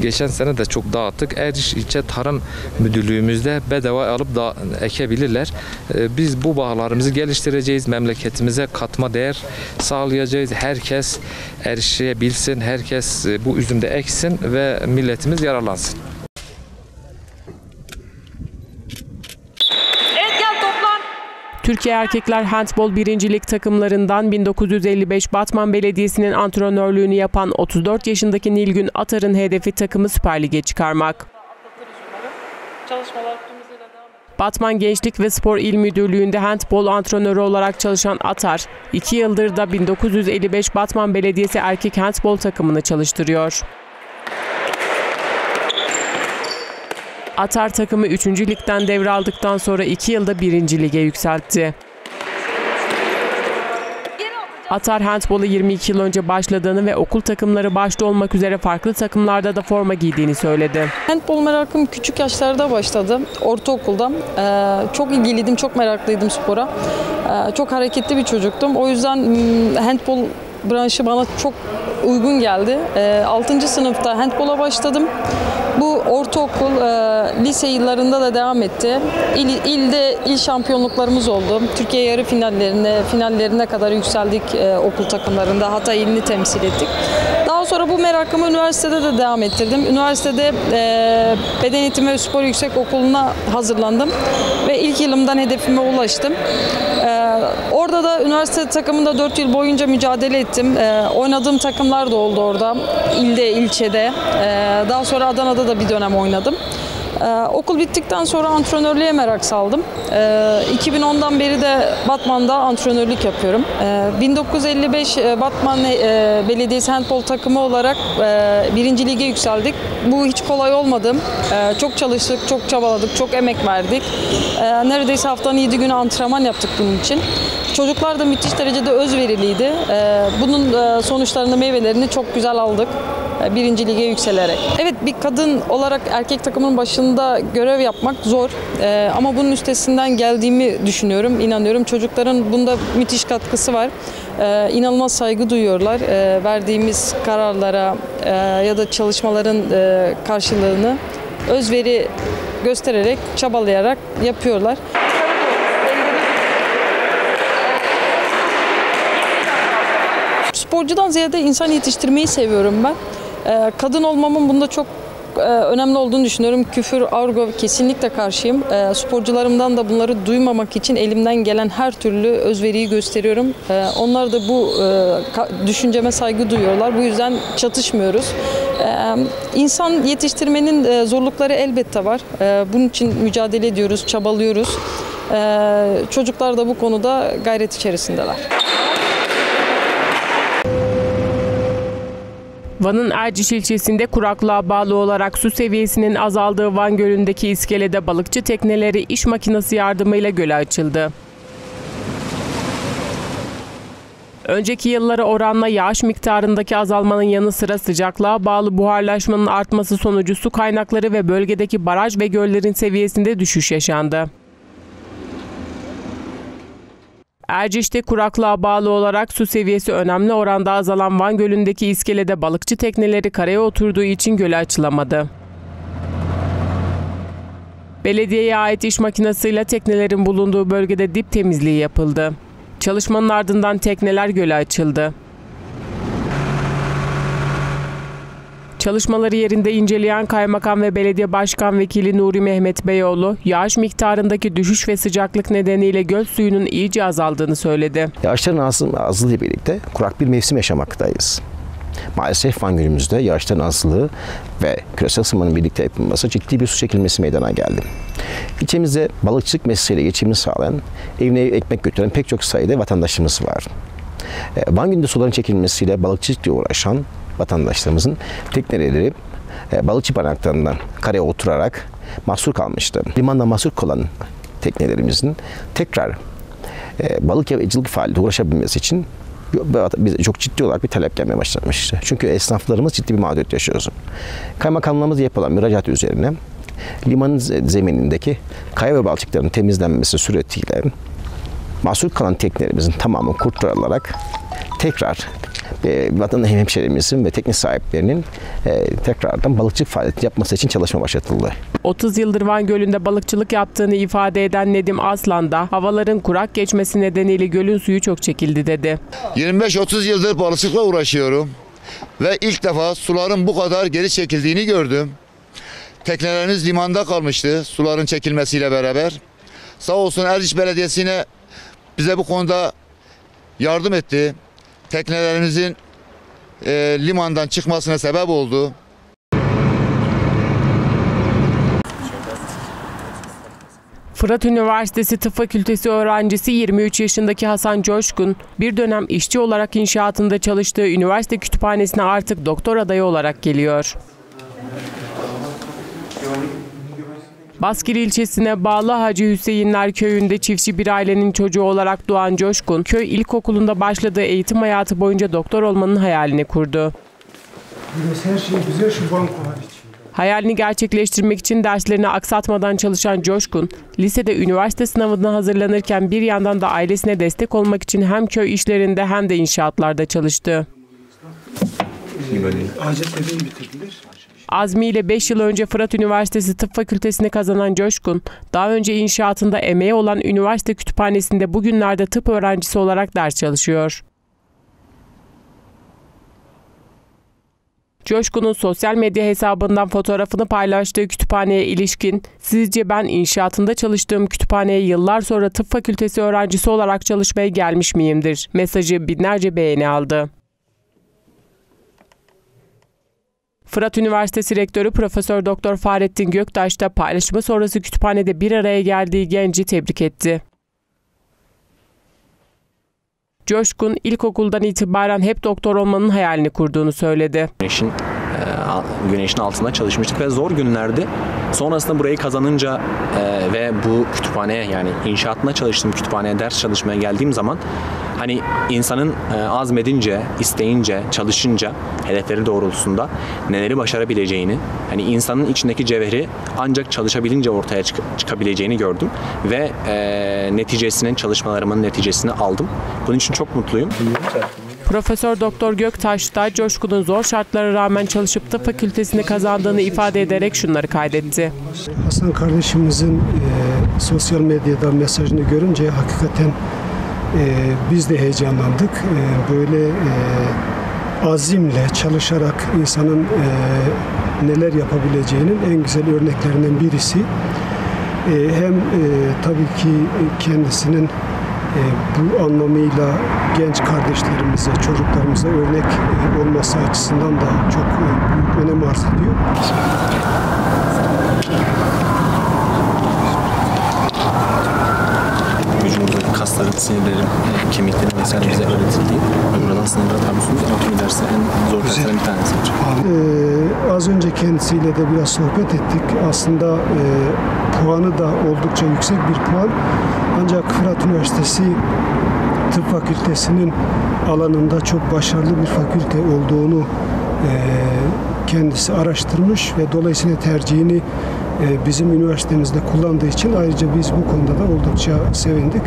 geçen sene de çok dağıttık. Erciş İlçe Tarım Müdürlüğümüzde bedava alıp da ekebilirler. E, Biz bu bağlarımızı geliştireceğiz. Memleketimize katma değer sağlayacağız. Herkes erişebilsin. Herkes e, bu üzümde eksin ve milletimiz yararlansın. Türkiye Erkekler Handbol Birincilik takımlarından 1955 Batman Belediyesi'nin antrenörlüğünü yapan 34 yaşındaki Nilgün Atar'ın hedefi takımı Süper Lig'e çıkarmak. Batman Gençlik ve Spor İl Müdürlüğü'nde handbol antrenörü olarak çalışan Atar, 2 yıldır da 1955 Batman Belediyesi erkek handbol takımını çalıştırıyor. Atar takımı 3. ligden devraldıktan sonra 2 yılda 1. lige yükseltti. Atar handbolu 22 yıl önce başladığını ve okul takımları başta olmak üzere farklı takımlarda da forma giydiğini söyledi. Handbol merakım küçük yaşlarda başladı. Ortaokulda. Ee, çok ilgiliydim, çok meraklıydım spora. Ee, çok hareketli bir çocuktum. O yüzden handbol branşı bana çok uygun geldi. Ee, 6. sınıfta handbola başladım. Bu ortaokul, e, lise yıllarında da devam etti. İl, ilde il şampiyonluklarımız oldu. Türkiye yarı finallerine, finallerine kadar yükseldik e, okul takımlarında. Hatay ilini temsil ettik. Daha sonra bu merakımı üniversitede de devam ettirdim. Üniversitede e, Beden Eğitimi ve Spor Yüksek Okulu'na hazırlandım ve ilk yılımdan hedefime ulaştım. E, orada da üniversite takımında 4 yıl boyunca mücadele ettim. E, oynadığım takımlar da oldu orada. İlde, ilçede. E, daha sonra Adana'da da bir dönem oynadım. Ee, okul bittikten sonra antrenörlüğe merak saldım. Ee, 2010'dan beri de Batman'da antrenörlük yapıyorum. Ee, 1955 e, Batman e, Belediyesi Handbol takımı olarak e, birinci lige yükseldik. Bu hiç kolay olmadı. Ee, çok çalıştık, çok çabaladık, çok emek verdik. Ee, neredeyse haftanın 7 günü antrenman yaptık bunun için. Çocuklar da müthiş derecede özveriliydi. Ee, bunun e, sonuçlarını, meyvelerini çok güzel aldık e, birinci lige yükselerek. Evet bir kadın olarak erkek takımın başında görev yapmak zor Ee, ama bunun üstesinden geldiğimi düşünüyorum, inanıyorum. Çocukların bunda müthiş katkısı var. Ee, inanılmaz saygı duyuyorlar. Ee, verdiğimiz kararlara e, ya da çalışmaların e, karşılığını özveri göstererek, çabalayarak yapıyorlar. Sporcudan ziyade insan yetiştirmeyi seviyorum ben. Ee, Kadın olmamın bunda çok e, önemli olduğunu düşünüyorum. Küfür, argo kesinlikle karşıyım. Ee, Sporcularımdan da bunları duymamak için elimden gelen her türlü özveriyi gösteriyorum. Ee, Onlar da bu e, düşünceme saygı duyuyorlar. Bu yüzden çatışmıyoruz. Ee, İnsan yetiştirmenin e, zorlukları elbette var. Bunun için mücadele ediyoruz, çabalıyoruz. Çocuklar da bu konuda gayret içerisindeler. Van'ın Erciş ilçesinde kuraklığa bağlı olarak su seviyesinin azaldığı Van Gölü'ndeki iskelede balıkçı tekneleri iş makinesi yardımıyla göle açıldı. Önceki yıllara oranla yağış miktarındaki azalmanın yanı sıra sıcaklığa bağlı buharlaşmanın artması sonucu su kaynakları ve bölgedeki baraj ve göllerin seviyesinde düşüş yaşandı. Erciş'te kuraklığa bağlı olarak su seviyesi önemli oranda azalan Van Gölü'ndeki iskelede balıkçı tekneleri karaya oturduğu için göle açılamadı. Belediyeye ait iş makinesiyle teknelerin bulunduğu bölgede dip temizliği yapıldı. Çalışmanın ardından tekneler göle açıldı. Çalışmaları yerinde inceleyen Kaymakam ve Belediye Başkan Vekili Nuri Mehmet Beyoğlu, yağış miktarındaki düşüş ve sıcaklık nedeniyle göl suyunun iyice azaldığını söyledi. Yağışların az, azlığı ile birlikte kurak bir mevsim yaşamaktayız. Maalesef Van Gölü'müzde yağışların azlığı ve küresel ısınmanın birlikte yapılması ciddi bir su çekilmesi meydana geldi. İçimizde balıkçılık mesleğiyle geçimini sağlayan, evine ekmek götüren pek çok sayıda vatandaşımız var. E, Van Gölü'nde suların çekilmesiyle balıkçılıkla uğraşan vatandaşlarımızın tekneleri e, balıkçı barınaklarından karaya oturarak mahsur kalmıştı. Limanda mahsur kalan teknelerimizin tekrar e, balık yavcılık faaliyeti uğraşabilmesi için bize çok ciddi olarak bir talep gelmeye başlamıştı. Çünkü esnaflarımız ciddi bir mağduriyet yaşıyoruz. Kaymakamlığımız yapılan müracaat üzerine limanın zeminindeki kaya ve balçıkların temizlenmesi suretiyle mahsur kalan teknelerimizin tamamı kurtarılarak tekrar e, vatan hemşehrilerimizin ve tekne sahiplerinin e, tekrardan balıkçılık faaliyeti yapması için çalışma başlatıldı. 30 yıldır Van Gölü'nde balıkçılık yaptığını ifade eden Nedim Aslan da havaların kurak geçmesi nedeniyle gölün suyu çok çekildi dedi. 25-30 yıldır balıkçılıkla uğraşıyorum ve ilk defa suların bu kadar geri çekildiğini gördüm. Teknelerimiz limanda kalmıştı suların çekilmesiyle beraber. Sağ olsun Erciş Belediyesi'ne bize bu konuda yardım etti. Teknelerimizin e, limandan çıkmasına sebep oldu. Fırat Üniversitesi Tıp Fakültesi öğrencisi 23 yaşındaki Hasan Coşkun, bir dönem işçi olarak inşaatında çalıştığı üniversite kütüphanesine artık doktor adayı olarak geliyor. Baskir ilçesine bağlı Hacı Hüseyinler köyünde çiftçi bir ailenin çocuğu olarak doğan Coşkun, köy ilkokulunda başladığı eğitim hayatı boyunca doktor olmanın hayalini kurdu. Burası her şey güzel şu banko hariç. Hayalini gerçekleştirmek için derslerini aksatmadan çalışan Coşkun, lisede üniversite sınavına hazırlanırken bir yandan da ailesine destek olmak için hem köy işlerinde hem de inşaatlarda çalıştı. Hacettepe'yi bitirdiler. Azmi ile 5 yıl önce Fırat Üniversitesi Tıp Fakültesini kazanan Coşkun, daha önce inşaatında emeği olan üniversite kütüphanesinde bugünlerde tıp öğrencisi olarak ders çalışıyor. Coşkun'un sosyal medya hesabından fotoğrafını paylaştığı kütüphaneye ilişkin, sizce ben inşaatında çalıştığım kütüphaneye yıllar sonra tıp fakültesi öğrencisi olarak çalışmaya gelmiş miyimdir? Mesajı binlerce beğeni aldı. Fırat Üniversitesi Rektörü Profesör Doktor Fahrettin Göktaş da paylaşımı sonrası kütüphanede bir araya geldiği genci tebrik etti. Coşkun ilkokuldan itibaren hep doktor olmanın hayalini kurduğunu söyledi. Güneşin e, güneşin altında çalışmıştık ve zor günlerdi. Sonrasında burayı kazanınca e, ve bu kütüphaneye yani inşaatına çalıştığım kütüphaneye ders çalışmaya geldiğim zaman hani insanın e, azmedince, isteyince, çalışınca hedefleri doğrultusunda neleri başarabileceğini, hani insanın içindeki cevheri ancak çalışabilince ortaya çık- çıkabileceğini gördüm ve e, neticesinin çalışmalarımın neticesini aldım. Bunun için çok mutluyum. Profesör Doktor Göktaş da Coşkun'un zor şartlara rağmen çalışıp tıp fakültesini kazandığını ifade ederek şunları kaydetti. Hasan kardeşimizin e, sosyal medyada mesajını görünce hakikaten e, biz de heyecanlandık. E, böyle e, azimle çalışarak insanın e, neler yapabileceğinin en güzel örneklerinden birisi. E, hem e, tabii ki kendisinin bu anlamıyla genç kardeşlerimize, çocuklarımıza örnek e, olması açısından da çok e, büyük önem arz ediyor. vücudumuzdaki kasların, sinirlerin, e, kemiklerin vesaire bize öğretildiği buradan sınırlara tabi tutulduğumuz anatomi dersi en zor derslerden bir tanesi. Ee, az önce kendisiyle de biraz sohbet ettik. Aslında e, puanı da oldukça yüksek bir puan. Ancak Fırat Üniversitesi Tıp Fakültesinin alanında çok başarılı bir fakülte olduğunu e, kendisi araştırmış ve dolayısıyla tercihini e, bizim üniversitemizde kullandığı için ayrıca biz bu konuda da oldukça sevindik.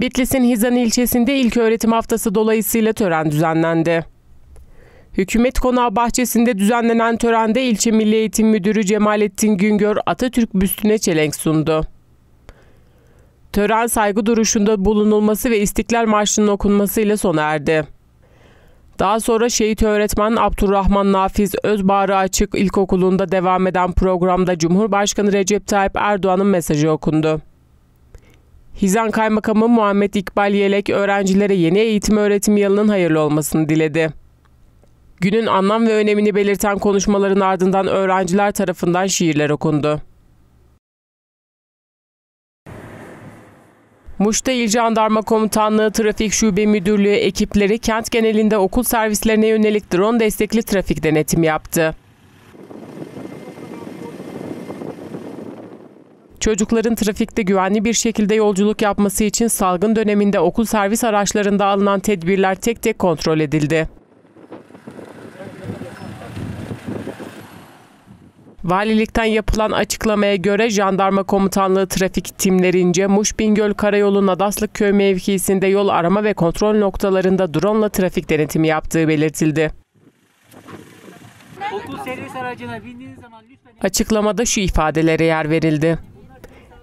Bitlis'in Hizan ilçesinde ilk öğretim haftası dolayısıyla tören düzenlendi. Hükümet Konağı bahçesinde düzenlenen törende ilçe Milli Eğitim Müdürü Cemalettin Güngör Atatürk büstüne çelenk sundu. Tören saygı duruşunda bulunulması ve İstiklal Marşı'nın okunmasıyla sona erdi. Daha sonra şehit öğretmen Abdurrahman Nafiz Özbağrı Açık İlkokulu'nda devam eden programda Cumhurbaşkanı Recep Tayyip Erdoğan'ın mesajı okundu. Hizan Kaymakamı Muhammed İkbal Yelek öğrencilere yeni eğitim öğretim yılının hayırlı olmasını diledi. Günün anlam ve önemini belirten konuşmaların ardından öğrenciler tarafından şiirler okundu. Muş'ta İl Jandarma Komutanlığı Trafik Şube Müdürlüğü ekipleri kent genelinde okul servislerine yönelik drone destekli trafik denetimi yaptı. Çocukların trafikte güvenli bir şekilde yolculuk yapması için salgın döneminde okul servis araçlarında alınan tedbirler tek tek kontrol edildi. Valilikten yapılan açıklamaya göre Jandarma Komutanlığı trafik timlerince Muş Bingöl Karayolu Nadaslık Köy mevkisinde yol arama ve kontrol noktalarında drone trafik denetimi yaptığı belirtildi. Okul servis aracına bindiğiniz zaman lütfen Açıklamada şu ifadelere yer verildi.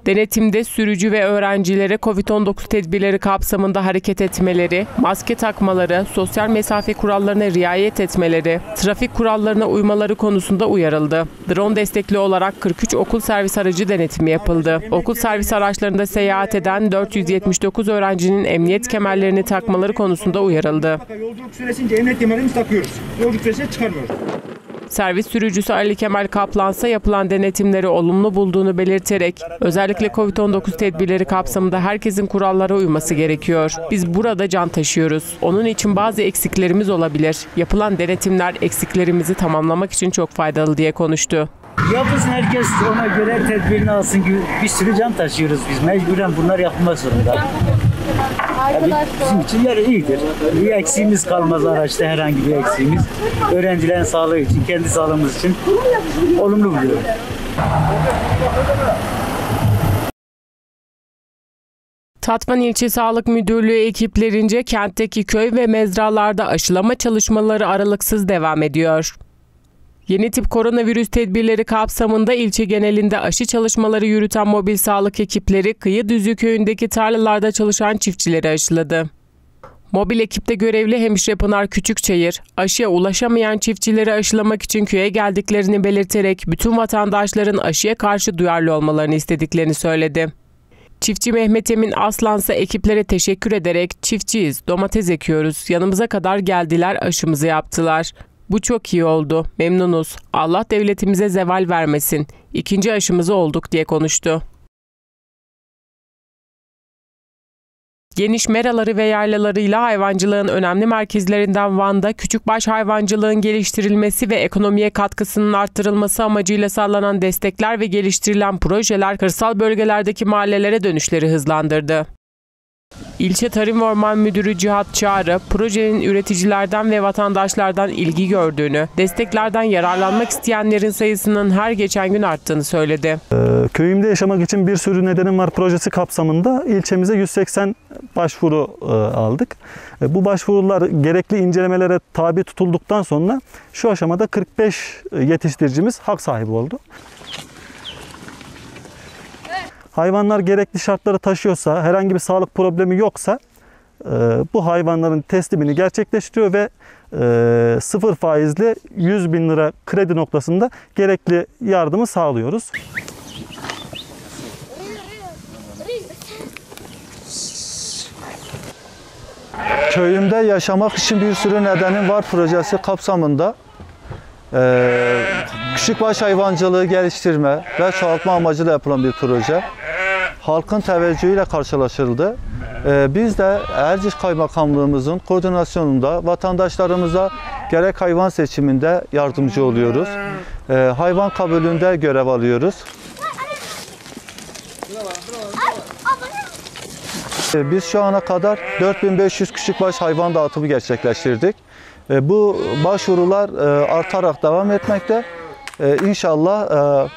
Denetimde sürücü ve öğrencilere COVID-19 tedbirleri kapsamında hareket etmeleri, maske takmaları, sosyal mesafe kurallarına riayet etmeleri, trafik kurallarına uymaları konusunda uyarıldı. Drone destekli olarak 43 okul servis aracı denetimi yapıldı. Okul servis araçlarında seyahat eden 479 öğrencinin emniyet kemerlerini takmaları konusunda uyarıldı. Yolculuk süresince emniyet kemerimizi takıyoruz. Yolculuk süresinde çıkarmıyoruz. Servis sürücüsü Ali Kemal Kaplansa yapılan denetimleri olumlu bulduğunu belirterek özellikle COVID-19 tedbirleri kapsamında herkesin kurallara uyması gerekiyor. Biz burada can taşıyoruz. Onun için bazı eksiklerimiz olabilir. Yapılan denetimler eksiklerimizi tamamlamak için çok faydalı diye konuştu. Yapılsın herkes ona göre tedbirini alsın gibi bir sürü can taşıyoruz biz. Mecburen bunlar yapılmak zorunda. Yani bizim için yani iyidir. Bir eksiğimiz kalmaz araçta herhangi bir eksiğimiz. Öğrencilerin sağlığı için, kendi sağlığımız için olumlu buluyorum. Tatvan İlçe Sağlık Müdürlüğü ekiplerince kentteki köy ve mezralarda aşılama çalışmaları aralıksız devam ediyor. Yeni tip koronavirüs tedbirleri kapsamında ilçe genelinde aşı çalışmaları yürüten mobil sağlık ekipleri Kıyı Düzü köyündeki tarlalarda çalışan çiftçileri aşıladı. Mobil ekipte görevli hemşire Pınar Küçükçayır, aşıya ulaşamayan çiftçileri aşılamak için köye geldiklerini belirterek bütün vatandaşların aşıya karşı duyarlı olmalarını istediklerini söyledi. Çiftçi Mehmet Emin Aslansa ekiplere teşekkür ederek çiftçiyiz, domates ekiyoruz, yanımıza kadar geldiler aşımızı yaptılar. Bu çok iyi oldu, memnunuz. Allah devletimize zeval vermesin. İkinci aşımızı olduk diye konuştu. Geniş meraları ve yaylalarıyla hayvancılığın önemli merkezlerinden Van'da küçükbaş hayvancılığın geliştirilmesi ve ekonomiye katkısının arttırılması amacıyla sağlanan destekler ve geliştirilen projeler kırsal bölgelerdeki mahallelere dönüşleri hızlandırdı. İlçe Tarım ve Orman Müdürü Cihat Çağrı, projenin üreticilerden ve vatandaşlardan ilgi gördüğünü, desteklerden yararlanmak isteyenlerin sayısının her geçen gün arttığını söyledi. Köyümde yaşamak için bir sürü nedenim var projesi kapsamında ilçemize 180 başvuru e, aldık. E, Bu başvurular gerekli incelemelere tabi tutulduktan sonra şu aşamada 45 yetiştiricimiz hak sahibi oldu. Hayvanlar gerekli şartları taşıyorsa, herhangi bir sağlık problemi yoksa e, bu hayvanların teslimini gerçekleştiriyor ve e, sıfır faizli 100 bin lira kredi noktasında gerekli yardımı sağlıyoruz. Köyümde yaşamak için bir sürü nedenim var projesi kapsamında. Ee, küçükbaş hayvancılığı geliştirme ve çoğaltma amacıyla yapılan bir proje. Halkın teveccühüyle karşılaşıldı. Ee, biz de Erciş Kaymakamlığımızın koordinasyonunda vatandaşlarımıza gerek hayvan seçiminde yardımcı oluyoruz. Ee, hayvan kabulünde görev alıyoruz. Ee, Biz şu ana kadar 4500 küçükbaş hayvan dağıtımı gerçekleştirdik. Ee, Bu başvurular e, artarak devam etmekte. Ee, İnşallah e,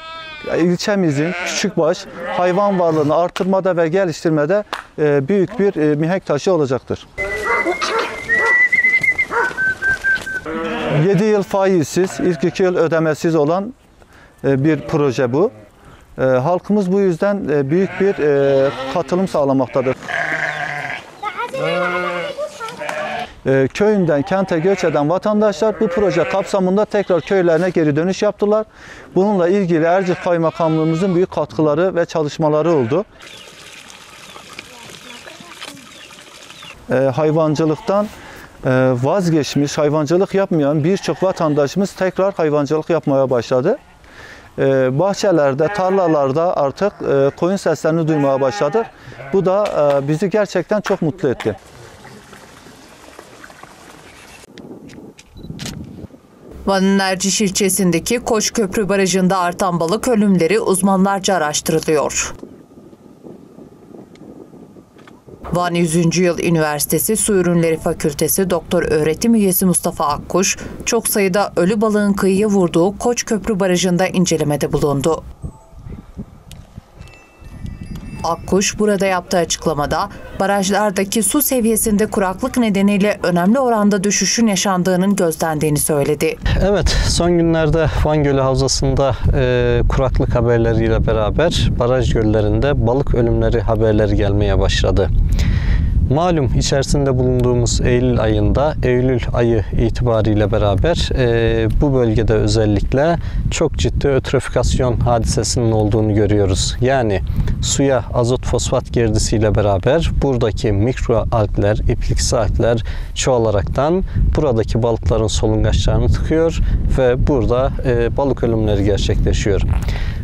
ilçemizin küçükbaş hayvan varlığını artırmada ve geliştirmede e, büyük bir e, mihenk taşı olacaktır. 7 yıl faizsiz, ilk 2 yıl ödemesiz olan e, bir proje bu. Halkımız bu yüzden büyük bir katılım sağlamaktadır. E, Köyünden kente göç eden vatandaşlar bu proje kapsamında tekrar köylerine geri dönüş yaptılar. Bununla ilgili Ercik Kaymakamlığımızın büyük katkıları ve çalışmaları oldu. E, Hayvancılıktan e, vazgeçmiş, hayvancılık yapmayan birçok vatandaşımız tekrar hayvancılık yapmaya başladı. E, bahçelerde, tarlalarda artık e, koyun seslerini duymaya başladık. Bu da e, bizi gerçekten çok mutlu etti. Van'ın Erciş ilçesindeki Koçköprü Barajı'nda artan balık ölümleri uzmanlarca araştırılıyor. Van 100. Yıl Üniversitesi Su Ürünleri Fakültesi Doktor Öğretim Üyesi Mustafa Akkuş, çok sayıda ölü balığın kıyıya vurduğu Koçköprü Barajı'nda incelemede bulundu. Akkuş burada yaptığı açıklamada barajlardaki su seviyesinde kuraklık nedeniyle önemli oranda düşüşün yaşandığının gözlendiğini söyledi. Evet, son günlerde Van Gölü Havzası'nda e, kuraklık haberleriyle beraber baraj göllerinde balık ölümleri haberleri gelmeye başladı. Malum içerisinde bulunduğumuz Eylül ayında, Eylül ayı itibariyle beraber e, bu bölgede özellikle çok ciddi ötrofikasyon hadisesinin olduğunu görüyoruz. Yani suya azot fosfat girdisiyle beraber buradaki mikro algler, ipliksi algler çoğalaraktan buradaki balıkların solungaçlarını tıkıyor ve burada e, balık ölümleri gerçekleşiyor.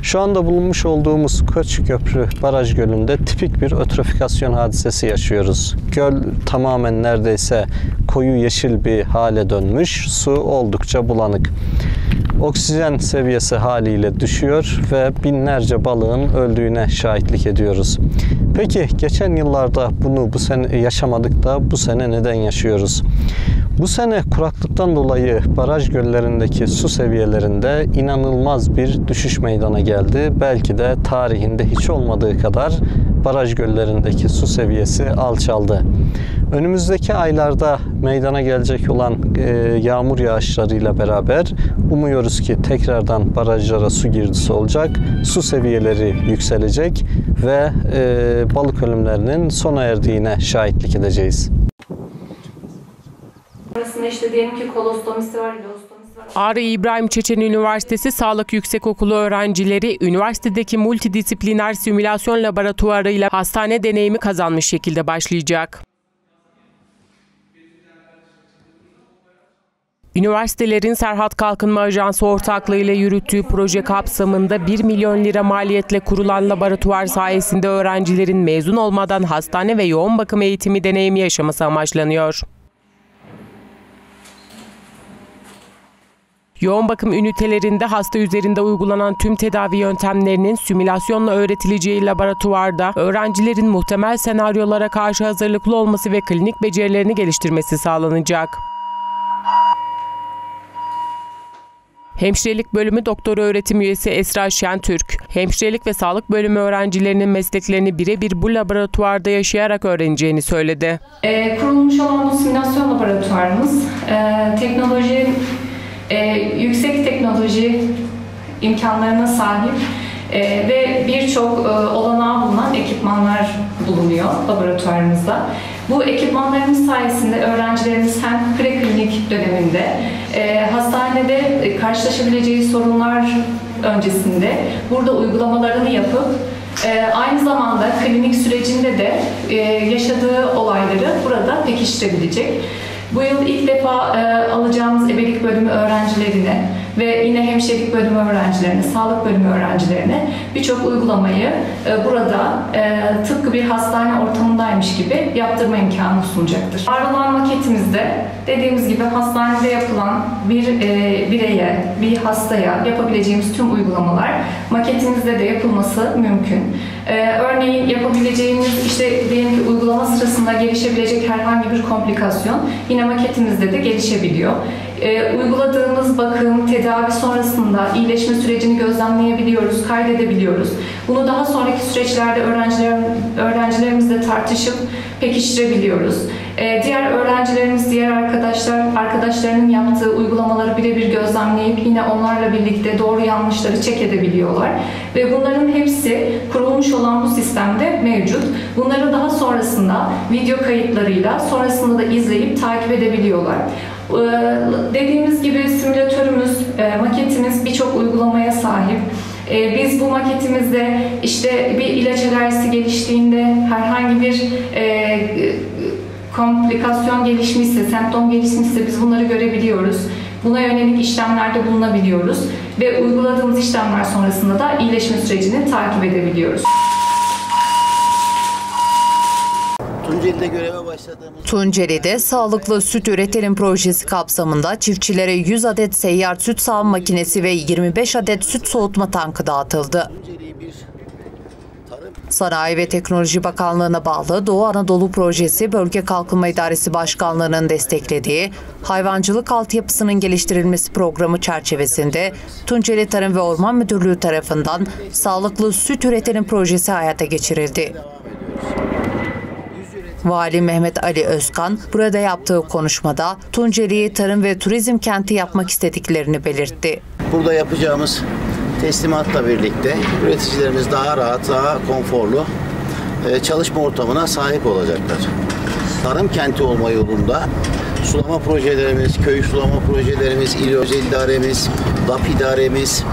Şu anda bulunmuş olduğumuz Koç Köprü Baraj Gölü'nde tipik bir ötrofikasyon hadisesi yaşıyoruz. Göl tamamen neredeyse koyu yeşil bir hale dönmüş. Su oldukça bulanık. Oksijen seviyesi haliyle düşüyor ve binlerce balığın öldüğüne şahitlik ediyoruz. Peki geçen yıllarda bunu bu sene yaşamadık da bu sene neden yaşıyoruz? Bu sene kuraklıktan dolayı baraj göllerindeki su seviyelerinde inanılmaz bir düşüş meydana geldi. Belki de tarihinde hiç olmadığı kadar baraj göllerindeki su seviyesi alçaldı. Önümüzdeki aylarda meydana gelecek olan e, yağmur yağışlarıyla beraber umuyoruz ki tekrardan barajlara su girdisi olacak, su seviyeleri yükselecek ve e, balık ölümlerinin sona erdiğine şahitlik edeceğiz. Arasında işte diyelim ki kolostomisi var. Ağrı İbrahim Çeçen Üniversitesi Sağlık Yüksekokulu öğrencileri üniversitedeki multidisipliner simülasyon laboratuvarıyla hastane deneyimi kazanmış şekilde başlayacak. Üniversitelerin Serhat Kalkınma Ajansı ortaklığıyla yürüttüğü proje kapsamında 1 milyon lira maliyetle kurulan laboratuvar sayesinde öğrencilerin mezun olmadan hastane ve yoğun bakım eğitimi deneyimi yaşaması amaçlanıyor. Yoğun bakım ünitelerinde hasta üzerinde uygulanan tüm tedavi yöntemlerinin simülasyonla öğretileceği laboratuvarda öğrencilerin muhtemel senaryolara karşı hazırlıklı olması ve klinik becerilerini geliştirmesi sağlanacak. Hemşirelik bölümü doktor öğretim üyesi Esra Şentürk, hemşirelik ve sağlık bölümü öğrencilerinin mesleklerini birebir bu laboratuvarda yaşayarak öğreneceğini söyledi. E, kurulmuş olan bu simülasyon laboratuvarımız e, teknoloji, e, yüksek teknoloji imkanlarına sahip e, ve birçok e, olanağı bulunan ekipmanlar bulunuyor laboratuvarımızda. Bu ekipmanlarımız sayesinde öğrencilerimiz hem preklinik döneminde, e, hastanede e, karşılaşabileceği sorunlar öncesinde burada uygulamalarını yapıp e, aynı zamanda klinik sürecinde de e, yaşadığı olayları burada pekiştirebilecek. Bu yıl ilk defa e, alacağımız ebelik bölümü öğrencilerine ve yine hemşirelik bölümü öğrencilerine, sağlık bölümü öğrencilerine birçok uygulamayı e, burada e, tıpkı bir hastane ortamındaymış gibi yaptırma imkanı sunacaktır. Var olan maketimizde dediğimiz gibi hastanede yapılan bir e, bireye, bir hastaya yapabileceğimiz tüm uygulamalar maketimizde de yapılması mümkün. Örneğin yapabileceğimiz işte diyelim ki uygulama sırasında gelişebilecek herhangi bir komplikasyon yine maketimizde de gelişebiliyor. E, uyguladığımız bakım, tedavi sonrasında iyileşme sürecini gözlemleyebiliyoruz, kaydedebiliyoruz. Bunu daha sonraki süreçlerde öğrenciler, öğrencilerimizle tartışıp pekiştirebiliyoruz. E, diğer öğrencilerimiz, diğer arkadaşlar, arkadaşlarının yaptığı uygulamaları birebir gözlemleyip yine onlarla birlikte doğru yanlışları çek edebiliyorlar. Ve bunların hepsi kurulmuş olan bu sistemde mevcut. Bunları daha sonrasında video kayıtlarıyla sonrasında da izleyip takip edebiliyorlar. Dediğimiz gibi simülatörümüz, maketimiz birçok uygulamaya sahip. Biz bu maketimizde işte bir ilaç alerjisi geliştiğinde herhangi bir komplikasyon gelişmişse, semptom gelişmişse biz bunları görebiliyoruz. Buna yönelik işlemlerde bulunabiliyoruz ve uyguladığımız işlemler sonrasında da iyileşme sürecini takip edebiliyoruz. Tunceli'de göreve başladığımız... Tunceli'de sağlıklı süt üretelim projesi kapsamında çiftçilere 100 adet seyyar süt sağım makinesi ve 25 adet süt soğutma tankı dağıtıldı. Sanayi ve Teknoloji Bakanlığı'na bağlı Doğu Anadolu Projesi Bölge Kalkınma İdaresi Başkanlığı'nın desteklediği hayvancılık altyapısının geliştirilmesi programı çerçevesinde Tunceli Tarım ve Orman Müdürlüğü tarafından sağlıklı süt üretim projesi hayata geçirildi. Vali Mehmet Ali Özkan burada yaptığı konuşmada Tunceli'yi tarım ve turizm kenti yapmak istediklerini belirtti. Burada yapacağımız teslimatla birlikte üreticilerimiz daha rahat, daha konforlu e, çalışma ortamına sahip olacaklar. Tarım kenti olma yolunda sulama projelerimiz, köy sulama projelerimiz, il özel idaremiz, DAP idaremiz,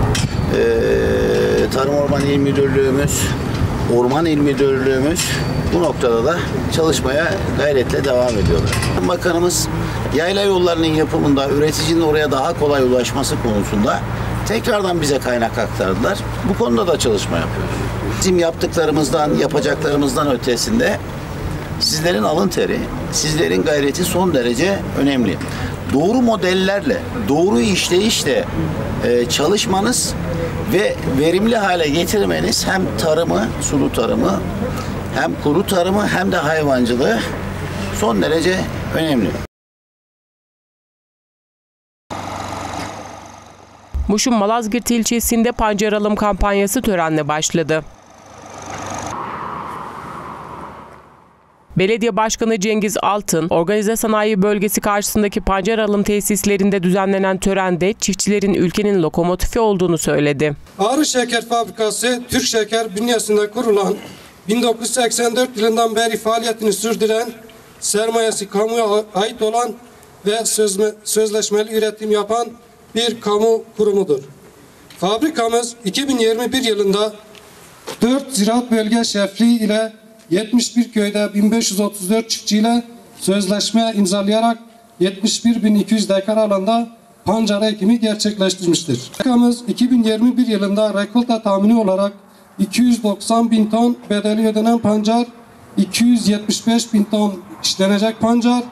e, Tarım Orman İl Müdürlüğümüz, Orman İl Müdürlüğümüz bu noktada da çalışmaya gayretle devam ediyorlar. Bakanımız yayla yollarının yapımında üreticinin oraya daha kolay ulaşması konusunda tekrardan bize kaynak aktardılar. Bu konuda da çalışma yapıyoruz. Bizim yaptıklarımızdan, yapacaklarımızdan ötesinde sizlerin alın teri, sizlerin gayreti son derece önemli. Doğru modellerle, doğru işleyişle e, çalışmanız ve verimli hale getirmeniz hem tarımı, sulu tarımı, hem kuru tarımı hem de hayvancılığı son derece önemli. Muş'un Malazgirt ilçesinde pancar alım kampanyası törenle başladı. Belediye Başkanı Cengiz Altın, organize sanayi bölgesi karşısındaki pancar alım tesislerinde düzenlenen törende çiftçilerin ülkenin lokomotifi olduğunu söyledi. Ağrı Şeker Fabrikası Türk Şeker bünyesinde kurulan 1984 yılından beri faaliyetini sürdüren sermayesi kamuya ait olan ve sözme, sözleşmeli üretim yapan bir kamu kurumudur. Fabrikamız 2021 yılında 4 ziraat bölge şefliği ile 71 köyde 1534 çiftçiyle sözleşme imzalayarak 71.200 dekar alanda pancar ekimi gerçekleştirmiştir. Fabrikamız 2021 yılında rekolta tahmini olarak 290 bin ton bedeli ödenen pancar, 275 bin ton işlenecek pancar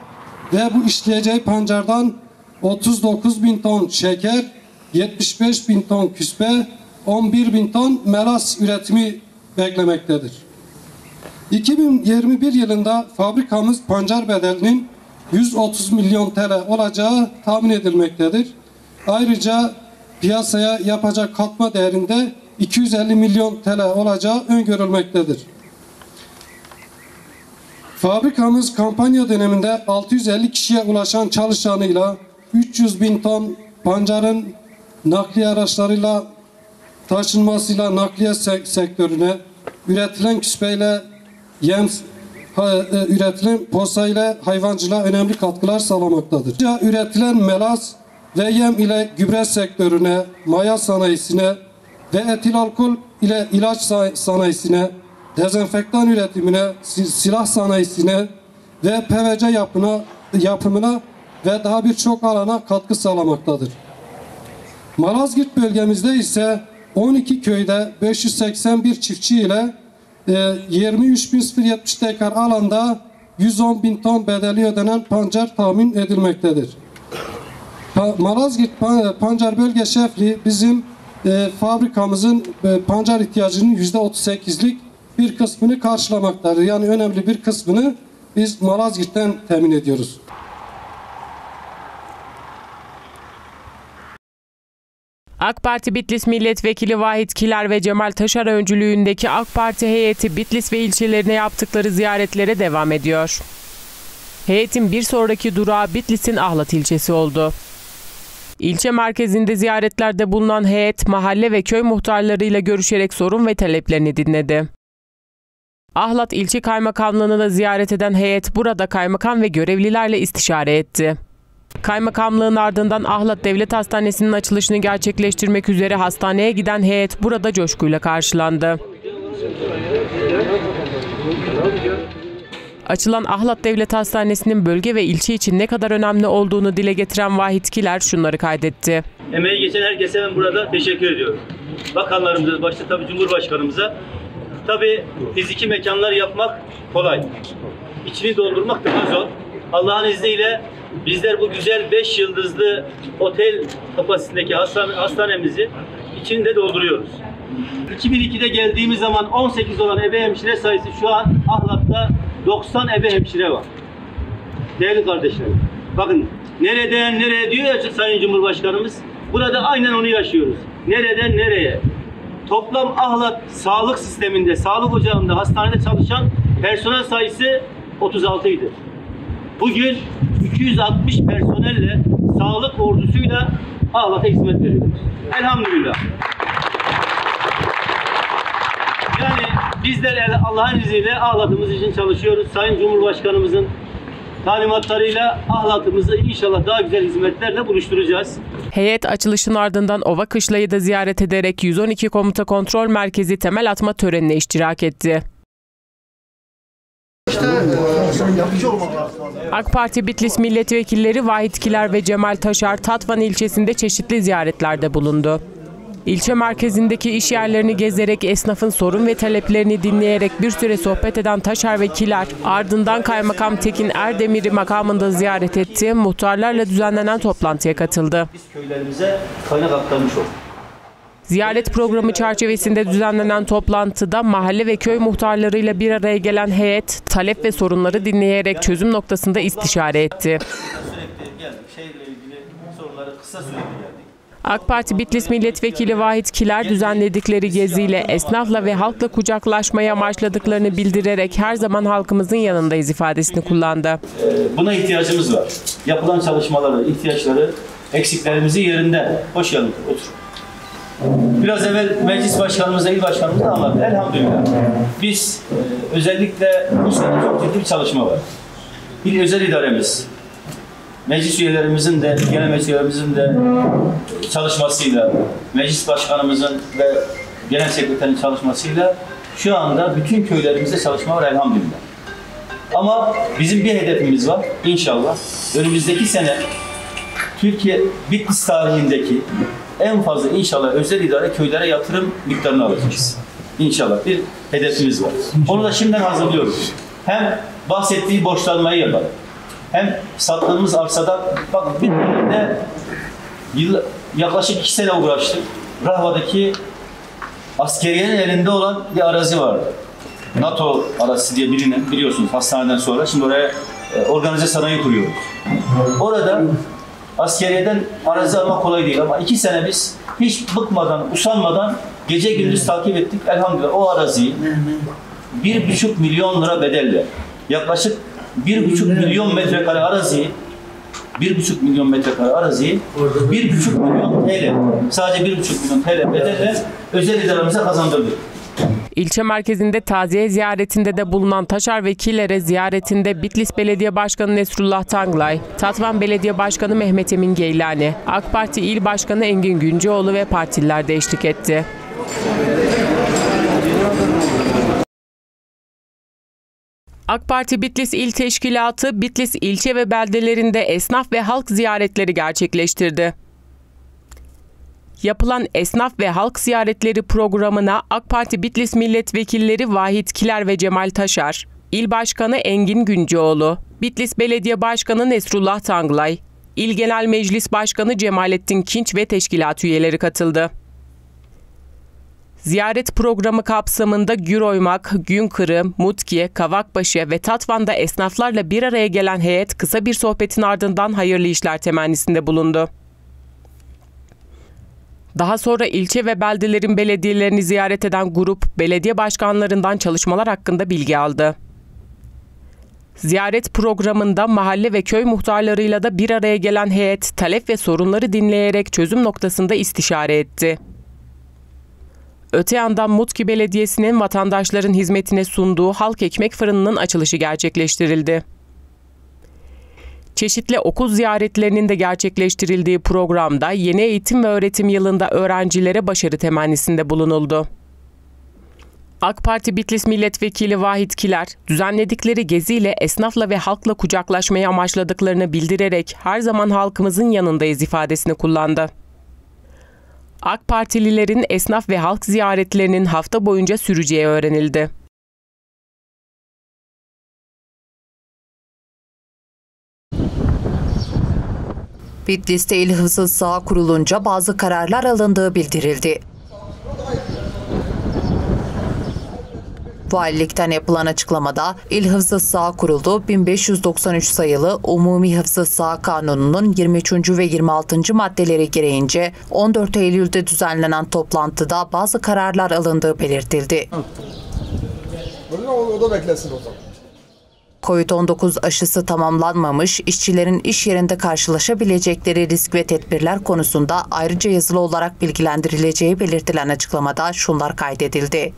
ve bu işleyeceği pancardan 39 bin ton şeker, 75 bin ton küspe, 11 bin ton melas üretimi beklemektedir. 2021 yılında fabrikamız pancar bedelinin 130 milyon TL olacağı tahmin edilmektedir. Ayrıca piyasaya yapacak katma değerinde 250 milyon TL olacağı öngörülmektedir. Fabrikamız kampanya döneminde 650 kişiye ulaşan çalışanıyla 300 bin ton pancarın nakliye araçlarıyla taşınmasıyla nakliye sektörüne, üretilen küspeyle yem üretilen posa ile hayvancılığa önemli katkılar sağlamaktadır. Üretilen melaz ve yem ile gübre sektörüne, maya sanayisine ve etil alkol ile ilaç sanayisine, dezenfektan üretimine, silah sanayisine ve PVC yapına, yapımına ve daha birçok alana katkı sağlamaktadır. Malazgirt bölgemizde ise 12 köyde 581 çiftçi ile 23.070 dekar alanda 110 bin ton bedeli ödenen pancar tahmin edilmektedir. Malazgirt Pancar Bölge Şefliği bizim e, fabrikamızın e, pancar ihtiyacının %38'lik bir kısmını karşılamaktadır. Yani önemli bir kısmını biz Malazgirt'ten temin ediyoruz. AK Parti Bitlis Milletvekili Vahit Kiler ve Cemal Taşar öncülüğündeki AK Parti heyeti Bitlis ve ilçelerine yaptıkları ziyaretlere devam ediyor. Heyetin bir sonraki durağı Bitlis'in Ahlat ilçesi oldu. İlçe merkezinde ziyaretlerde bulunan heyet mahalle ve köy muhtarlarıyla görüşerek sorun ve taleplerini dinledi. Ahlat ilçe kaymakamlığını da ziyaret eden heyet burada kaymakam ve görevlilerle istişare etti. Kaymakamlığın ardından Ahlat Devlet Hastanesi'nin açılışını gerçekleştirmek üzere hastaneye giden heyet burada coşkuyla karşılandı. Açılan Ahlat Devlet Hastanesi'nin bölge ve ilçe için ne kadar önemli olduğunu dile getiren Vahit Kiler şunları kaydetti. Emeği geçen herkese ben burada teşekkür ediyorum. Bakanlarımıza, başta tabii Cumhurbaşkanımıza. Tabii fiziki mekanlar yapmak kolay. İçini doldurmak daha zor. Allah'ın izniyle bizler bu güzel 5 yıldızlı otel kapasitesindeki hastane, hastanemizi içinde dolduruyoruz. 2002'de geldiğimiz zaman 18 olan ebe hemşire sayısı şu an Ahlat'ta 90 ebe hemşire var. Değerli kardeşlerim. Bakın nereden nereye diyor ya Sayın Cumhurbaşkanımız. Burada aynen onu yaşıyoruz. Nereden nereye? Toplam Ahlat sağlık sisteminde, sağlık ocağında, hastanede çalışan personel sayısı 36 idi. Bugün 260 personelle, sağlık ordusuyla Ahlat'a hizmet veriyoruz. Elhamdülillah. Yani bizler Allah'ın izniyle ahlatımız için çalışıyoruz. Sayın Cumhurbaşkanımızın talimatlarıyla ahlatımızı inşallah daha güzel hizmetlerle buluşturacağız. Heyet açılışın ardından Ova Kışlayı da ziyaret ederek 112 Komuta Kontrol Merkezi temel atma törenine iştirak etti. AK Parti Bitlis milletvekilleri Vahit Kiler ve Cemal Taşar Tatvan ilçesinde çeşitli ziyaretlerde bulundu. İlçe merkezindeki iş yerlerini gezerek esnafın sorun ve taleplerini dinleyerek bir süre sohbet eden Taşar ve Kiler ardından Kaymakam Tekin Erdemir'i makamında ziyaret etti, muhtarlarla düzenlenen toplantıya katıldı. Biz köylerimize kaynak aktarmış olduk. Ziyaret programı çerçevesinde düzenlenen toplantıda mahalle ve köy muhtarlarıyla bir araya gelen heyet talep ve sorunları dinleyerek çözüm noktasında istişare etti. AK Parti Bitlis Milletvekili Vahit Kiler düzenledikleri geziyle esnafla ve halkla kucaklaşmaya amaçladıklarını bildirerek her zaman halkımızın yanındayız ifadesini kullandı. Buna ihtiyacımız var. Yapılan çalışmaları, ihtiyaçları, eksiklerimizi yerinde. Hoş geldin, otur. Biraz evvel meclis başkanımıza, il başkanımıza anlattı. Elhamdülillah. Biz e, özellikle bu sene çok ciddi bir çalışma var. İl özel idaremiz, meclis üyelerimizin de, genel meclis üyelerimizin de çalışmasıyla, meclis başkanımızın ve genel sekreterin çalışmasıyla şu anda bütün köylerimizde çalışma var elhamdülillah. Ama bizim bir hedefimiz var inşallah. Önümüzdeki sene Türkiye Bitlis tarihindeki en fazla inşallah özel idare köylere yatırım miktarını alacağız. İnşallah bir hedefimiz var. Onu da şimdiden hazırlıyoruz. Hem bahsettiği borçlanmayı yapalım. Hem sattığımız arsada bakın bir dönemde yıl, yaklaşık iki sene uğraştık. Rahva'daki askeriyenin elinde olan bir arazi vardı. NATO arazisi diye bilinen biliyorsunuz hastaneden sonra. Şimdi oraya e, organize sanayi kuruyoruz. Orada askeriyeden arazi almak kolay değil ama iki sene biz hiç bıkmadan, usanmadan gece gündüz takip ettik. Elhamdülillah o araziyi bir buçuk milyon lira bedelle yaklaşık bir buçuk milyon metrekare araziyi bir buçuk milyon metrekare araziyi bir buçuk milyon TL sadece bir buçuk milyon TL bedelle özel idaremize kazandırdık. İlçe merkezinde taziye ziyaretinde de bulunan Taşar vekillere ziyaretinde Bitlis Belediye Başkanı Nesrullah Tanglay, Tatvan Belediye Başkanı Mehmet Emin Geylani, AK Parti İl Başkanı Engin Günceoğlu ve partililer de eşlik etti. AK Parti Bitlis İl Teşkilatı Bitlis ilçe ve beldelerinde esnaf ve halk ziyaretleri gerçekleştirdi. Yapılan esnaf ve halk ziyaretleri programına AK Parti Bitlis milletvekilleri Vahit Kiler ve Cemal Taşar, İl Başkanı Engin Günceoğlu, Bitlis Belediye Başkanı Nesrullah Tanglay, İl Genel Meclis Başkanı Cemalettin Kinç ve teşkilat üyeleri katıldı. Ziyaret programı kapsamında Güroymak, Günkırı, Mutki, Kavakbaşı ve Tatvan'da esnaflarla bir araya gelen heyet kısa bir sohbetin ardından hayırlı işler temennisinde bulundu. Daha sonra ilçe ve beldelerin belediyelerini ziyaret eden grup belediye başkanlarından çalışmalar hakkında bilgi aldı. Ziyaret programında mahalle ve köy muhtarlarıyla da bir araya gelen heyet talep ve sorunları dinleyerek çözüm noktasında istişare etti. Öte yandan Mutki Belediyesi'nin vatandaşların hizmetine sunduğu halk ekmek fırınının açılışı gerçekleştirildi. Çeşitli okul ziyaretlerinin de gerçekleştirildiği programda yeni eğitim ve öğretim yılında öğrencilere başarı temennisinde bulunuldu. AK Parti Bitlis Milletvekili Vahit Kiler, düzenledikleri geziyle esnafla ve halkla kucaklaşmayı amaçladıklarını bildirerek her zaman halkımızın yanındayız ifadesini kullandı. AK Partililerin esnaf ve halk ziyaretlerinin hafta boyunca süreceği öğrenildi. Bitlis'te İl Hıfzı Saha kurulunca bazı kararlar alındığı bildirildi. Valilikten yapılan açıklamada İl Hıfzı Sağ Kurulu 1593 sayılı Umumi Hıfzı Sağ Kanunu'nun 23. ve 26. maddeleri gereğince 14 Eylül'de düzenlenen toplantıda bazı kararlar alındığı belirtildi. O da beklesin o zaman. Covid-19 aşısı tamamlanmamış işçilerin iş yerinde karşılaşabilecekleri risk ve tedbirler konusunda ayrıca yazılı olarak bilgilendirileceği belirtilen açıklamada şunlar kaydedildi.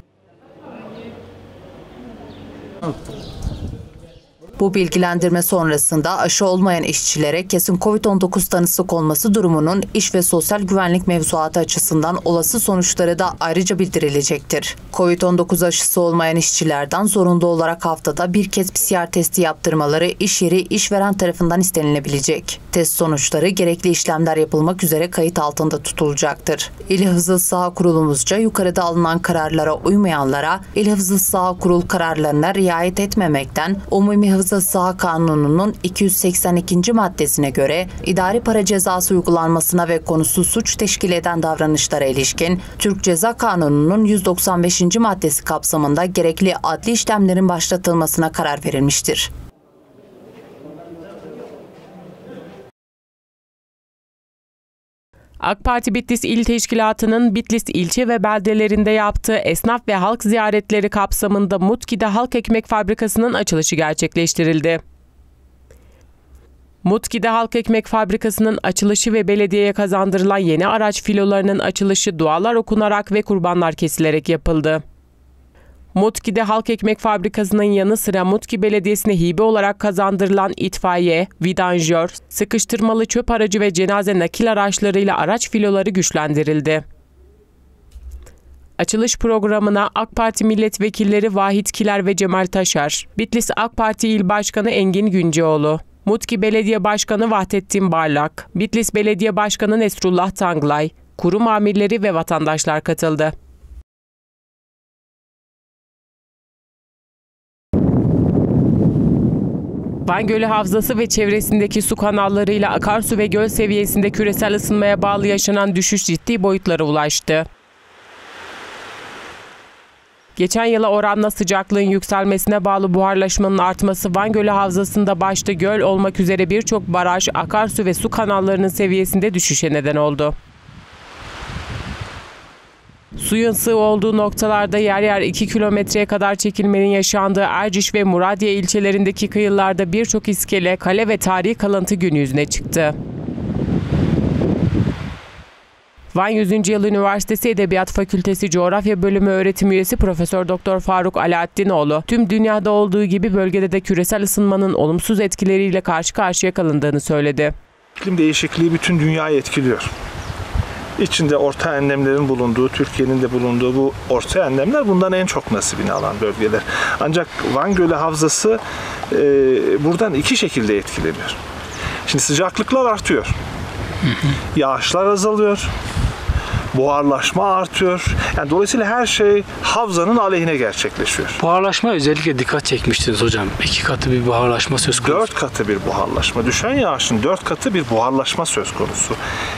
Bu bilgilendirme sonrasında aşı olmayan işçilere kesin COVID-19 tanısı konması durumunun iş ve sosyal güvenlik mevzuatı açısından olası sonuçları da ayrıca bildirilecektir. COVID-19 aşısı olmayan işçilerden zorunlu olarak haftada bir kez PCR testi yaptırmaları iş yeri işveren tarafından istenilebilecek. Test sonuçları gerekli işlemler yapılmak üzere kayıt altında tutulacaktır. İl Hıfzı Saha Kurulumuzca yukarıda alınan kararlara uymayanlara İl Hıfzı Saha Kurul kararlarına riayet etmemekten Umumi Hıfzı Saha Kanunu'nun 282. maddesine göre idari para cezası uygulanmasına ve konusu suç teşkil eden davranışlara ilişkin Türk Ceza Kanunu'nun 195. maddesi kapsamında gerekli adli işlemlerin başlatılmasına karar verilmiştir. AK Parti Bitlis İl Teşkilatı'nın Bitlis ilçe ve beldelerinde yaptığı esnaf ve halk ziyaretleri kapsamında Mutki'de Halk Ekmek Fabrikası'nın açılışı gerçekleştirildi. Mutki'de Halk Ekmek Fabrikası'nın açılışı ve belediyeye kazandırılan yeni araç filolarının açılışı dualar okunarak ve kurbanlar kesilerek yapıldı. Mutki'de Halk Ekmek Fabrikası'nın yanı sıra Mutki Belediyesi'ne hibe olarak kazandırılan itfaiye, vidanjör, sıkıştırmalı çöp aracı ve cenaze nakil araçlarıyla araç filoları güçlendirildi. Açılış programına AK Parti milletvekilleri Vahit Kiler ve Cemal Taşar, Bitlis AK Parti İl Başkanı Engin Günceoğlu, Mutki Belediye Başkanı Vahdettin Barlak, Bitlis Belediye Başkanı Nesrullah Tanglay, kurum amirleri ve vatandaşlar katıldı. Van Gölü Havzası ve çevresindeki su kanallarıyla akarsu ve göl seviyesinde küresel ısınmaya bağlı yaşanan düşüş ciddi boyutlara ulaştı. Geçen yıla oranla sıcaklığın yükselmesine bağlı buharlaşmanın artması Van Gölü Havzası'nda başta göl olmak üzere birçok baraj, akarsu ve su kanallarının seviyesinde düşüşe neden oldu. Suyun sığ olduğu noktalarda yer yer 2 kilometreye kadar çekilmenin yaşandığı Erciş ve Muradiye ilçelerindeki kıyılarda birçok iskele, kale ve tarihi kalıntı gün yüzüne çıktı. Van 100. Yıl Üniversitesi Edebiyat Fakültesi Coğrafya Bölümü öğretim üyesi Profesör Doktor Faruk Alaaddinoğlu, tüm dünyada olduğu gibi bölgede de küresel ısınmanın olumsuz etkileriyle karşı karşıya kalındığını söyledi. İklim değişikliği bütün dünyayı etkiliyor. İçinde orta enlemlerin bulunduğu, Türkiye'nin de bulunduğu bu orta enlemler bundan en çok nasibini alan bölgeler. Ancak Van Gölü Havzası e, buradan iki şekilde etkileniyor. Şimdi sıcaklıklar artıyor. Yağışlar azalıyor. Buharlaşma artıyor. Yani dolayısıyla her şey havzanın aleyhine gerçekleşiyor. Buharlaşma özellikle dikkat çekmiştiniz hocam. İki katı bir buharlaşma söz konusu. Dört katı bir buharlaşma. Düşen yağışın dört katı bir buharlaşma söz konusu.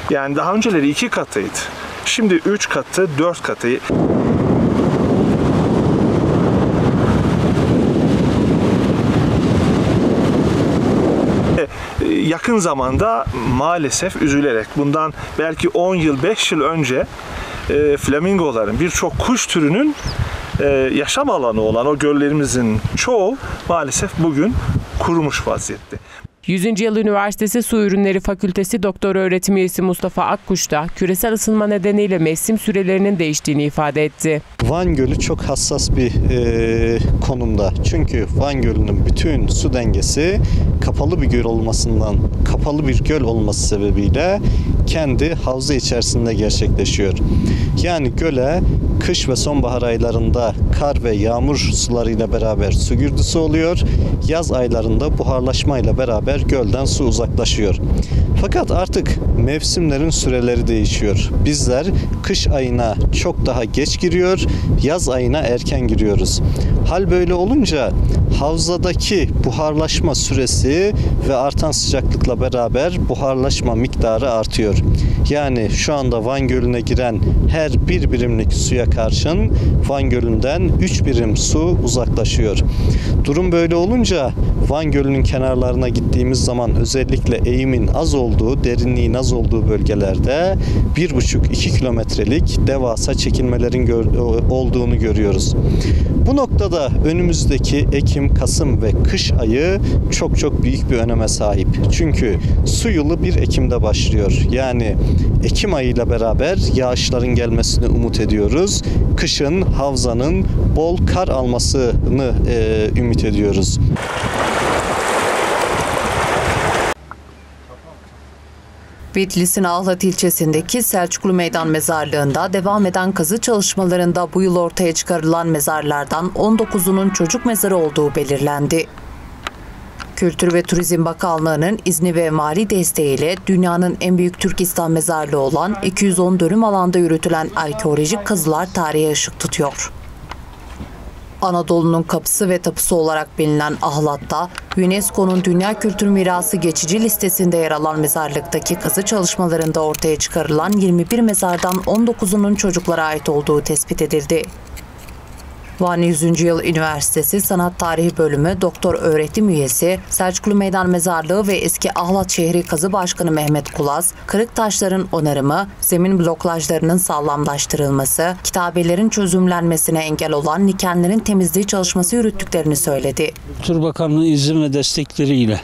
Yani daha önceleri iki katıydı. Şimdi üç katı, dört katı. Yakın zamanda maalesef üzülerek bundan belki 10 yıl 5 yıl önce e, flamingoların birçok kuş türünün e, yaşam alanı olan o göllerimizin çoğu maalesef bugün kurumuş vaziyette. 100. Yıl Üniversitesi Su Ürünleri Fakültesi Doktor Öğretim Üyesi Mustafa Akkuş da küresel ısınma nedeniyle mevsim sürelerinin değiştiğini ifade etti. Van Gölü çok hassas bir e, konumda. Çünkü Van Gölü'nün bütün su dengesi kapalı bir göl olmasından, kapalı bir göl olması sebebiyle kendi havza içerisinde gerçekleşiyor. Yani göle kış ve sonbahar aylarında kar ve yağmur sularıyla beraber su gürdüsü oluyor. Yaz aylarında buharlaşmayla beraber beraber gölden su uzaklaşıyor. Fakat artık mevsimlerin süreleri değişiyor. Bizler kış ayına çok daha geç giriyor, yaz ayına erken giriyoruz. Hal böyle olunca havzadaki buharlaşma süresi ve artan sıcaklıkla beraber buharlaşma miktarı artıyor. Yani şu anda Van Gölü'ne giren her bir birimlik suya karşın Van Gölü'nden 3 birim su uzaklaşıyor. Durum böyle olunca Van Gölü'nün kenarlarına gittiğimiz zaman özellikle eğimin az olduğu, derinliğin az olduğu bölgelerde 1,5-2 kilometrelik devasa çekilmelerin gör- olduğunu görüyoruz. Bu noktada önümüzdeki Ekim, Kasım ve kış ayı çok çok büyük bir öneme sahip. Çünkü su yılı 1 Ekim'de başlıyor. Yani Ekim ayıyla beraber yağışların gelmesini umut ediyoruz. Kışın havzanın bol kar almasını e, ümit ediyoruz. Bitlis'in Ahlat ilçesindeki Selçuklu Meydan Mezarlığı'nda devam eden kazı çalışmalarında bu yıl ortaya çıkarılan mezarlardan 19'unun çocuk mezarı olduğu belirlendi. Kültür ve Turizm Bakanlığı'nın izni ve mali desteğiyle dünyanın en büyük Türkistan mezarlığı olan 210 dönüm alanda yürütülen arkeolojik kazılar tarihe ışık tutuyor. Anadolu'nun kapısı ve tapusu olarak bilinen Ahlat'ta UNESCO'nun Dünya Kültür Mirası geçici listesinde yer alan mezarlıktaki kazı çalışmalarında ortaya çıkarılan 21 mezardan 19'unun çocuklara ait olduğu tespit edildi. Van 100. Yıl Üniversitesi Sanat Tarihi Bölümü Doktor Öğretim Üyesi, Selçuklu Meydan Mezarlığı ve eski Ahlat Şehri Kazı Başkanı Mehmet Kulaz, kırık taşların onarımı, zemin blokajlarının sağlamlaştırılması, kitabelerin çözümlenmesine engel olan nikenlerin temizliği çalışması yürüttüklerini söyledi. Kültür Bakanlığı izin ve destekleriyle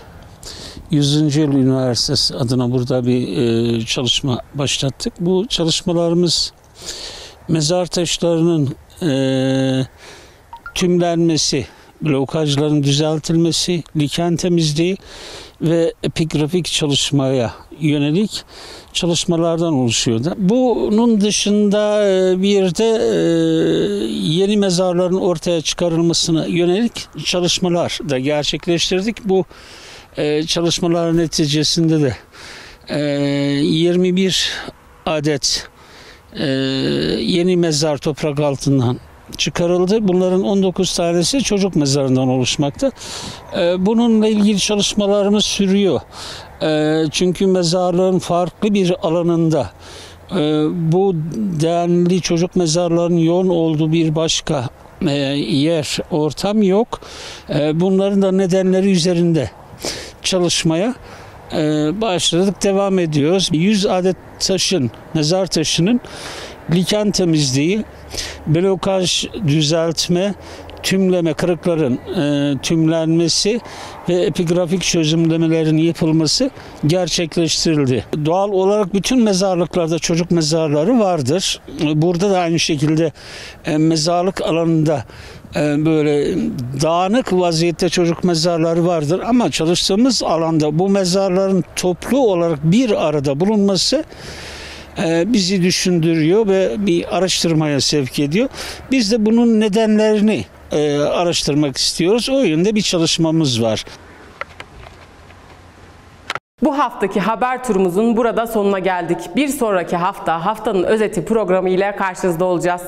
100. Yıl Üniversitesi adına burada bir e, çalışma başlattık. Bu çalışmalarımız mezar taşlarının e, tümlenmesi, blokajların düzeltilmesi, liken temizliği ve epigrafik çalışmaya yönelik çalışmalardan oluşuyordu. Bunun dışında e, bir de e, yeni mezarların ortaya çıkarılmasına yönelik çalışmalar da gerçekleştirdik. Bu e, çalışmalar neticesinde de e, 21 adet yeni mezar toprak altından çıkarıldı. Bunların 19 tanesi çocuk mezarından oluşmakta. E, bununla ilgili çalışmalarımız sürüyor. E, çünkü mezarlığın farklı bir alanında bu denli çocuk mezarlarının yoğun olduğu bir başka e, yer, ortam yok. Bunların da nedenleri üzerinde çalışmaya e, başladık, devam ediyoruz. 100 adet taşın, mezar taşının liken temizliği, blokaj düzeltme, tümleme, kırıkların e, tümlenmesi ve epigrafik çözümlemelerin yapılması gerçekleştirildi. Doğal olarak bütün mezarlıklarda çocuk mezarları vardır. Burada da aynı şekilde e, mezarlık alanında böyle dağınık vaziyette çocuk mezarları vardır ama çalıştığımız alanda bu mezarların toplu olarak bir arada bulunması e, bizi düşündürüyor ve bir araştırmaya sevk ediyor. Biz de bunun nedenlerini e, araştırmak istiyoruz. O yönde bir çalışmamız var. Bu haftaki haber turumuzun burada sonuna geldik. Bir sonraki hafta haftanın özeti programı ile karşınızda olacağız.